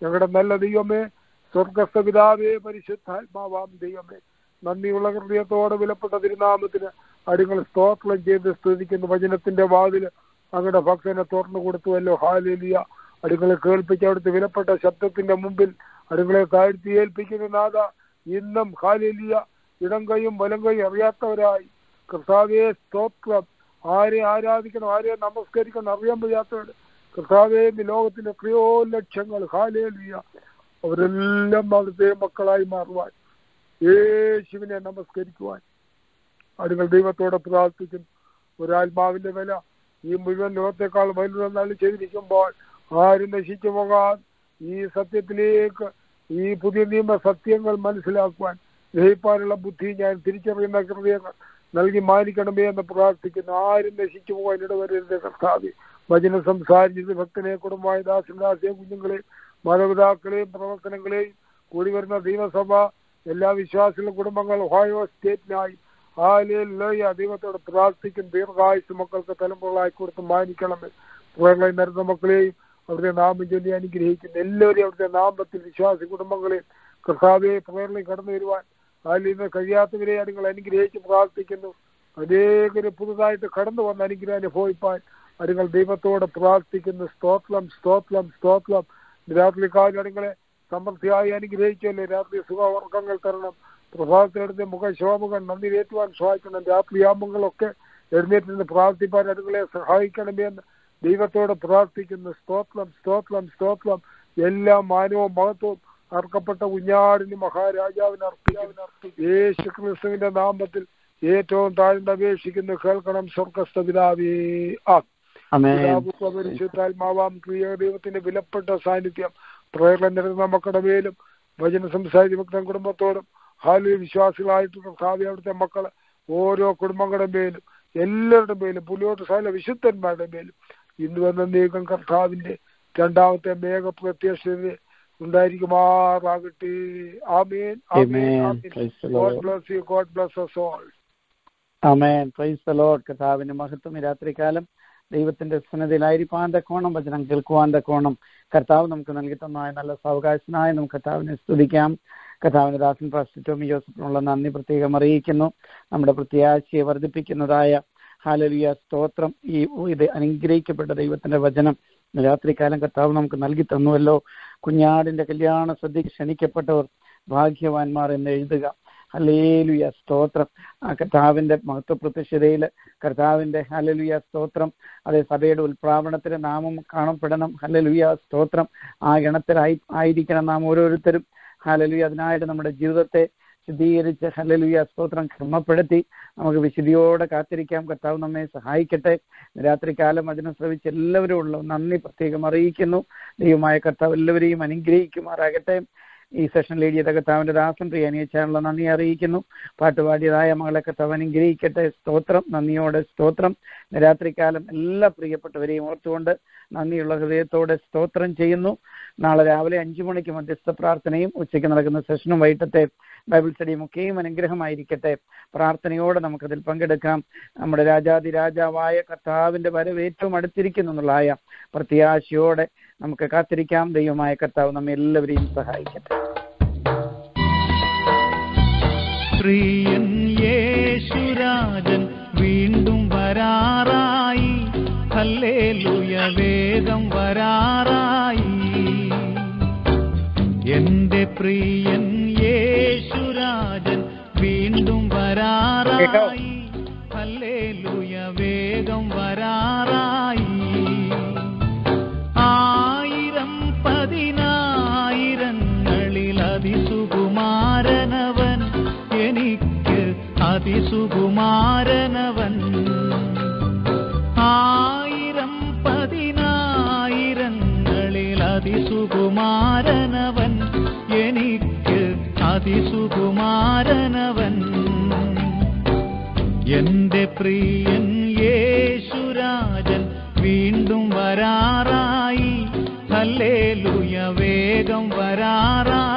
ഞങ്ങളുടെ നല്ല ദൈവമേ സ്വർഗസ്ഥ പിതാവേ പരിശുദ്ധാത്മാവാം ദൈവമേ നന്ദിയുള്ള ഹൃദയത്തോടെ വിലപ്പെട്ട തിരുനാമത്തിന് അടികൾ സ്തോത്രം ചെയ്ത് സ്തുതിക്കുന്ന. വചനത്തിന്റെ വാതിൽ അങ്ങയുടെ ഭക്തനെ തുറന്നു കൊടുത്തുവല്ലോ. ഹാലേലിയ അടികളെ കേൾപ്പിച്ച് അവിടുത്തെ വിലപ്പെട്ട ശബ്ദത്തിന്റെ മുമ്പിൽ അടുങ്ങളെ താഴ്ത്തി ഏൽപ്പിക്കുന്ന നാഥ ഇന്നും ഹാലിയ ഇടം കൈയും വലം കൈയും അറിയാത്തവരായി. കർത്താവെ സ്തോത്രം. ആരെ ആരാധിക്കണം? ആരെ നമസ്കരിക്കണം? അറിയാൻ വയ്യാത്തവർ കർത്താവെ ലോകത്തിന്റെ എത്രയോ ലക്ഷങ്ങൾ. ഹാലേലിയ. അവരെല്ലാം അവിടുത്തെ മക്കളായി മാറുവാൻ. യേശുവിനെ നമസ്കരിക്കുവാൻ. അടുങ്ങൾ ദൈവത്തോടെ പ്രാർത്ഥിക്കുന്നു. ഒരാത്മാവിന്റെ വില ഈ മുഴുവൻ ലോകത്തെക്കാൾ വലുതെന്നാണ് ചെയ്തിരിക്കുമ്പോൾ ആരും നശിച്ചു പോകാൻ ഈ സത്യത്തിലേക്ക് ഈ പുതിയ നിയമ സത്യങ്ങൾ മനസ്സിലാക്കുവാൻ ഗ്രഹിപ്പാനുള്ള ബുദ്ധി ഞാൻ തിരിച്ചറിയുന്ന ഹൃദയങ്ങൾ നൽകി മാനിക്കണമേ എന്ന് പ്രാർത്ഥിക്കുന്നു. ആരും നശിച്ചു പോകാൻ ഇടവരരുത് കർത്താവി. വചനം സംസാരിച്ചത് ഭക്തനെ കുടുംബമായ ദാസിദാസിയെ കുഞ്ഞുങ്ങളെയും മാതാപിതാക്കളെയും പ്രവർത്തനങ്ങളെയും കൂടി വരുന്ന ദൈവസഭ എല്ലാ വിശ്വാസികളും കുടുംബങ്ങൾ ഒഹായോ സ്റ്റേറ്റിനായി ഹാലേലൂയ ദൈവത്തോട് പ്രാർത്ഥിക്കും ദീർഘായുസ് മക്കൾക്ക് തലമുറകളായി കൊടുത്ത് മാനിക്കണമേ. പുറങ്ങളെ നിരന്ന മക്കളെയും അവിടുത്തെ നാമം ചൊല്ലി അനുഗ്രഹിക്കുന്ന എല്ലാവരെയും അവിടുത്തെ നാമത്തിൽ വിശ്വാസി കുടുംബങ്ങളെയും കർത്താവെ പുറങ്ങളിൽ കടന്നു വരുവാൻ അതിൽ നിന്ന് കഴിയാത്തവരെ നിങ്ങൾ അനുഗ്രഹിച്ച് പ്രാർത്ഥിക്കുന്നു. അനേകര് പുതുതായിട്ട് കടന്നു വന്ന് അനുഗ്രഹം അനുഭവിപ്പാൻ അതുങ്ങൾ ദൈവത്തോട് പ്രാർത്ഥിക്കുന്നു. സ്തോത്രം സ്തോത്രം സ്തോത്രം. രാത്രി കാലങ്ങളെ സമൃദ്ധിയായി അനുഗ്രഹിച്ചല്ലേ? രാത്രി സുഖവർഗങ്ങൾ തരണം. പ്രഭാതത്തിലെടുത്ത് മുഖശോഭകൾ നന്ദി ഏറ്റുവാൻ സഹായിക്കണം. രാത്രിയാമങ്ങളൊക്കെ എഴുന്നേറ്റ് നിന്ന് പ്രാർത്ഥിപ്പാൻ അതുങ്ങളെ സഹായിക്കണമേ എന്ന് ദൈവത്തോട് പ്രാർത്ഥിക്കുന്ന. സ്തോത്രം സ്തോത്രം സ്തോത്രം. എല്ലാ മാനവും മഹത്വവും അർക്കപ്പെട്ട കുഞ്ഞാടിന് മഹാരാജാവിന് അർപ്പിക്കാവിന് യേശു ക്രിസ്തുവിന്റെ നാമത്തിൽ ഏറ്റവും താഴ്ന്ന അപേക്ഷിക്കുന്നു. കേൾക്കണം സ്വർഗസ്ഥ പിതാവേ. ആ പരിശുദ്ധാത്മാവാം ക്രിയ ദൈവത്തിന്റെ വിലപ്പെട്ട സാന്നിധ്യം പ്രേരണ മക്കളുടെ മേലും വചന സംസാരിച്ച ഭക്തൻ കുടുംബത്തോടും ഹാലി വിശ്വാസികളായിട്ടുള്ള കർത്താവ് അവിടുത്തെ മക്കൾ ഓരോ കുടുംബങ്ങളുടെ മേലും എല്ലാവരുടെ മേലും പുലിയോട്ട് സകല വിശുദ്ധന്മാരുടെ മേലും ഇന്ന് വന്ന നീക്കം കർത്താവിന്റെ രണ്ടാമത്തെ മേഘ പ്രത്യക്ഷത ഉണ്ടായിരിക്കുമാറാകട്ടെ. ആമേൻ ആമേൻ God bless you God bless us all. അമേൻ പ്രൈസ് ദ ലോർഡ് കർത്താവിന്റെ മഹത്വം ഈ രാത്രികാലം ദൈവത്തിന്റെ സന്നദ്ധയിലായിരിക്കാൻ കോണം വചനം കേൾക്കുവാൻ കോണം കർത്താവ് നമുക്ക് നൽകി തന്നായ നല്ല സാവകാശനായ നമുക്ക് കർത്താവിനെ സ്തുതിക്കാം. കർത്താവിന്റെ ദാസൻ ടോമി ജോസഫിനുള്ള നന്ദി പ്രത്യേകം അറിയിക്കുന്നു. നമ്മുടെ പ്രത്യാശയെ വർദ്ധിപ്പിക്കുന്നതായ ഹാലലിയ സ്തോത്രം. ഈ ഇത് അനുഗ്രഹിക്കപ്പെട്ട ദൈവത്തിന്റെ വചനം രാത്രികാലം കർത്താവ് നമുക്ക് നൽകി തന്നുവല്ലോ. കുഞ്ഞാടിന്റെ കല്യാണ സദ്യക്ക് ക്ഷണിക്കപ്പെട്ടവർ ഭാഗ്യവാന്മാർ എന്ന് എഴുതുക. ഹലേലുയ സ്തോത്രം. ആ കർത്താവിന്റെ മഹത്വ പ്രത്യക്ഷതയിൽ കർത്താവിന്റെ ഹലലുയ സ്തോത്രം. അതേ സഭയുടെ ഉത്പ്രാവണത്തിന് നാമം കാണപ്പെടണം. ഹലലുയ സ്തോത്രം. ആ ഗണത്തിലായി ആയിരിക്കണം നാം ഓരോരുത്തരും. ഹലലുയ അതിനായിട്ട് നമ്മുടെ ജീവിതത്തെ ശുദ്ധീകരിച്ച് ഹലലുയ സ്തോത്രം ക്രമപ്പെടുത്തി നമുക്ക് വിശുദ്ധിയോടെ കാത്തിരിക്കാം. കർത്താവ് നമ്മെ സഹായിക്കട്ടെ. രാത്രികാലം അതിനെ ശ്രമിച്ച് എല്ലാവരും ഉള്ള നന്ദി പ്രത്യേകം അറിയിക്കുന്നു. ദൈവമായ കർത്താവ് എല്ലാവരെയും അനുഗ്രഹിക്കുമാറാകട്ടെ. ഈ സെഷൻ എഴുതിയത് കർത്താവിന്റെ ദാസൻ പ്രിയ അനിയച്ചാനുള്ള നന്ദി അറിയിക്കുന്നു. പാട്ടുപാടിയതായ മകളെ കർത്താവ് അനുഗ്രഹിക്കട്ടെ. സ്തോത്രം നന്ദിയോടെ സ്തോത്രം. രാത്രികാലം എല്ലാ പ്രിയപ്പെട്ടവരെയും ഓർത്തുകൊണ്ട് നന്ദിയുള്ള ഹൃദയത്തോടെ സ്തോത്രം ചെയ്യുന്നു. നാളെ രാവിലെ അഞ്ചു മണിക്ക് മധ്യസ്ഥ പ്രാർത്ഥനയും ഉച്ചയ്ക്ക് നടക്കുന്ന സെഷനും വൈകിട്ടത്തെ ബൈബിൾ സ്റ്റഡിയും ഒക്കെയും അനുഗ്രഹമായിരിക്കട്ടെ. പ്രാർത്ഥനയോടെ നമുക്കതിൽ പങ്കെടുക്കാം. നമ്മുടെ രാജാതി രാജാവായ കർത്താവിന്റെ വരവ് ഏറ്റവും അടുത്തിരിക്കുന്നു എന്നുള്ളതായ പ്രത്യാശയോടെ നമുക്ക് കാത്തിരിക്കാം. ദൈവമായ കർത്താവ് നമ്മെ എല്ലാവരെയും സഹായിക്കട്ടെ. പ്രിയൻ വീണ്ടും വരാറായി. ഹല്ലേലൂയ വേഗം വരാറായി. എന്റെ പ്രിയൻ വരാറായി. ഹല്ലേലൂയ വേഗം വരാറായി. ആയിരം പതിനായിരങ്ങളിൽ അതിസുകുമാരനവൻ എനിക്ക് അതിസുകുമാരനവൻ. ആയിരം പതിനായിരങ്ങളിൽ അതിസുകുമാരനവൻ എനിക്ക് അതിസുകുമാരനവൻ. എന്റെ പ്രിയൻ യേശുരാജൻ വീണ്ടും വരാറായി. ഹല്ലേലൂയ വേഗം വരാറായി.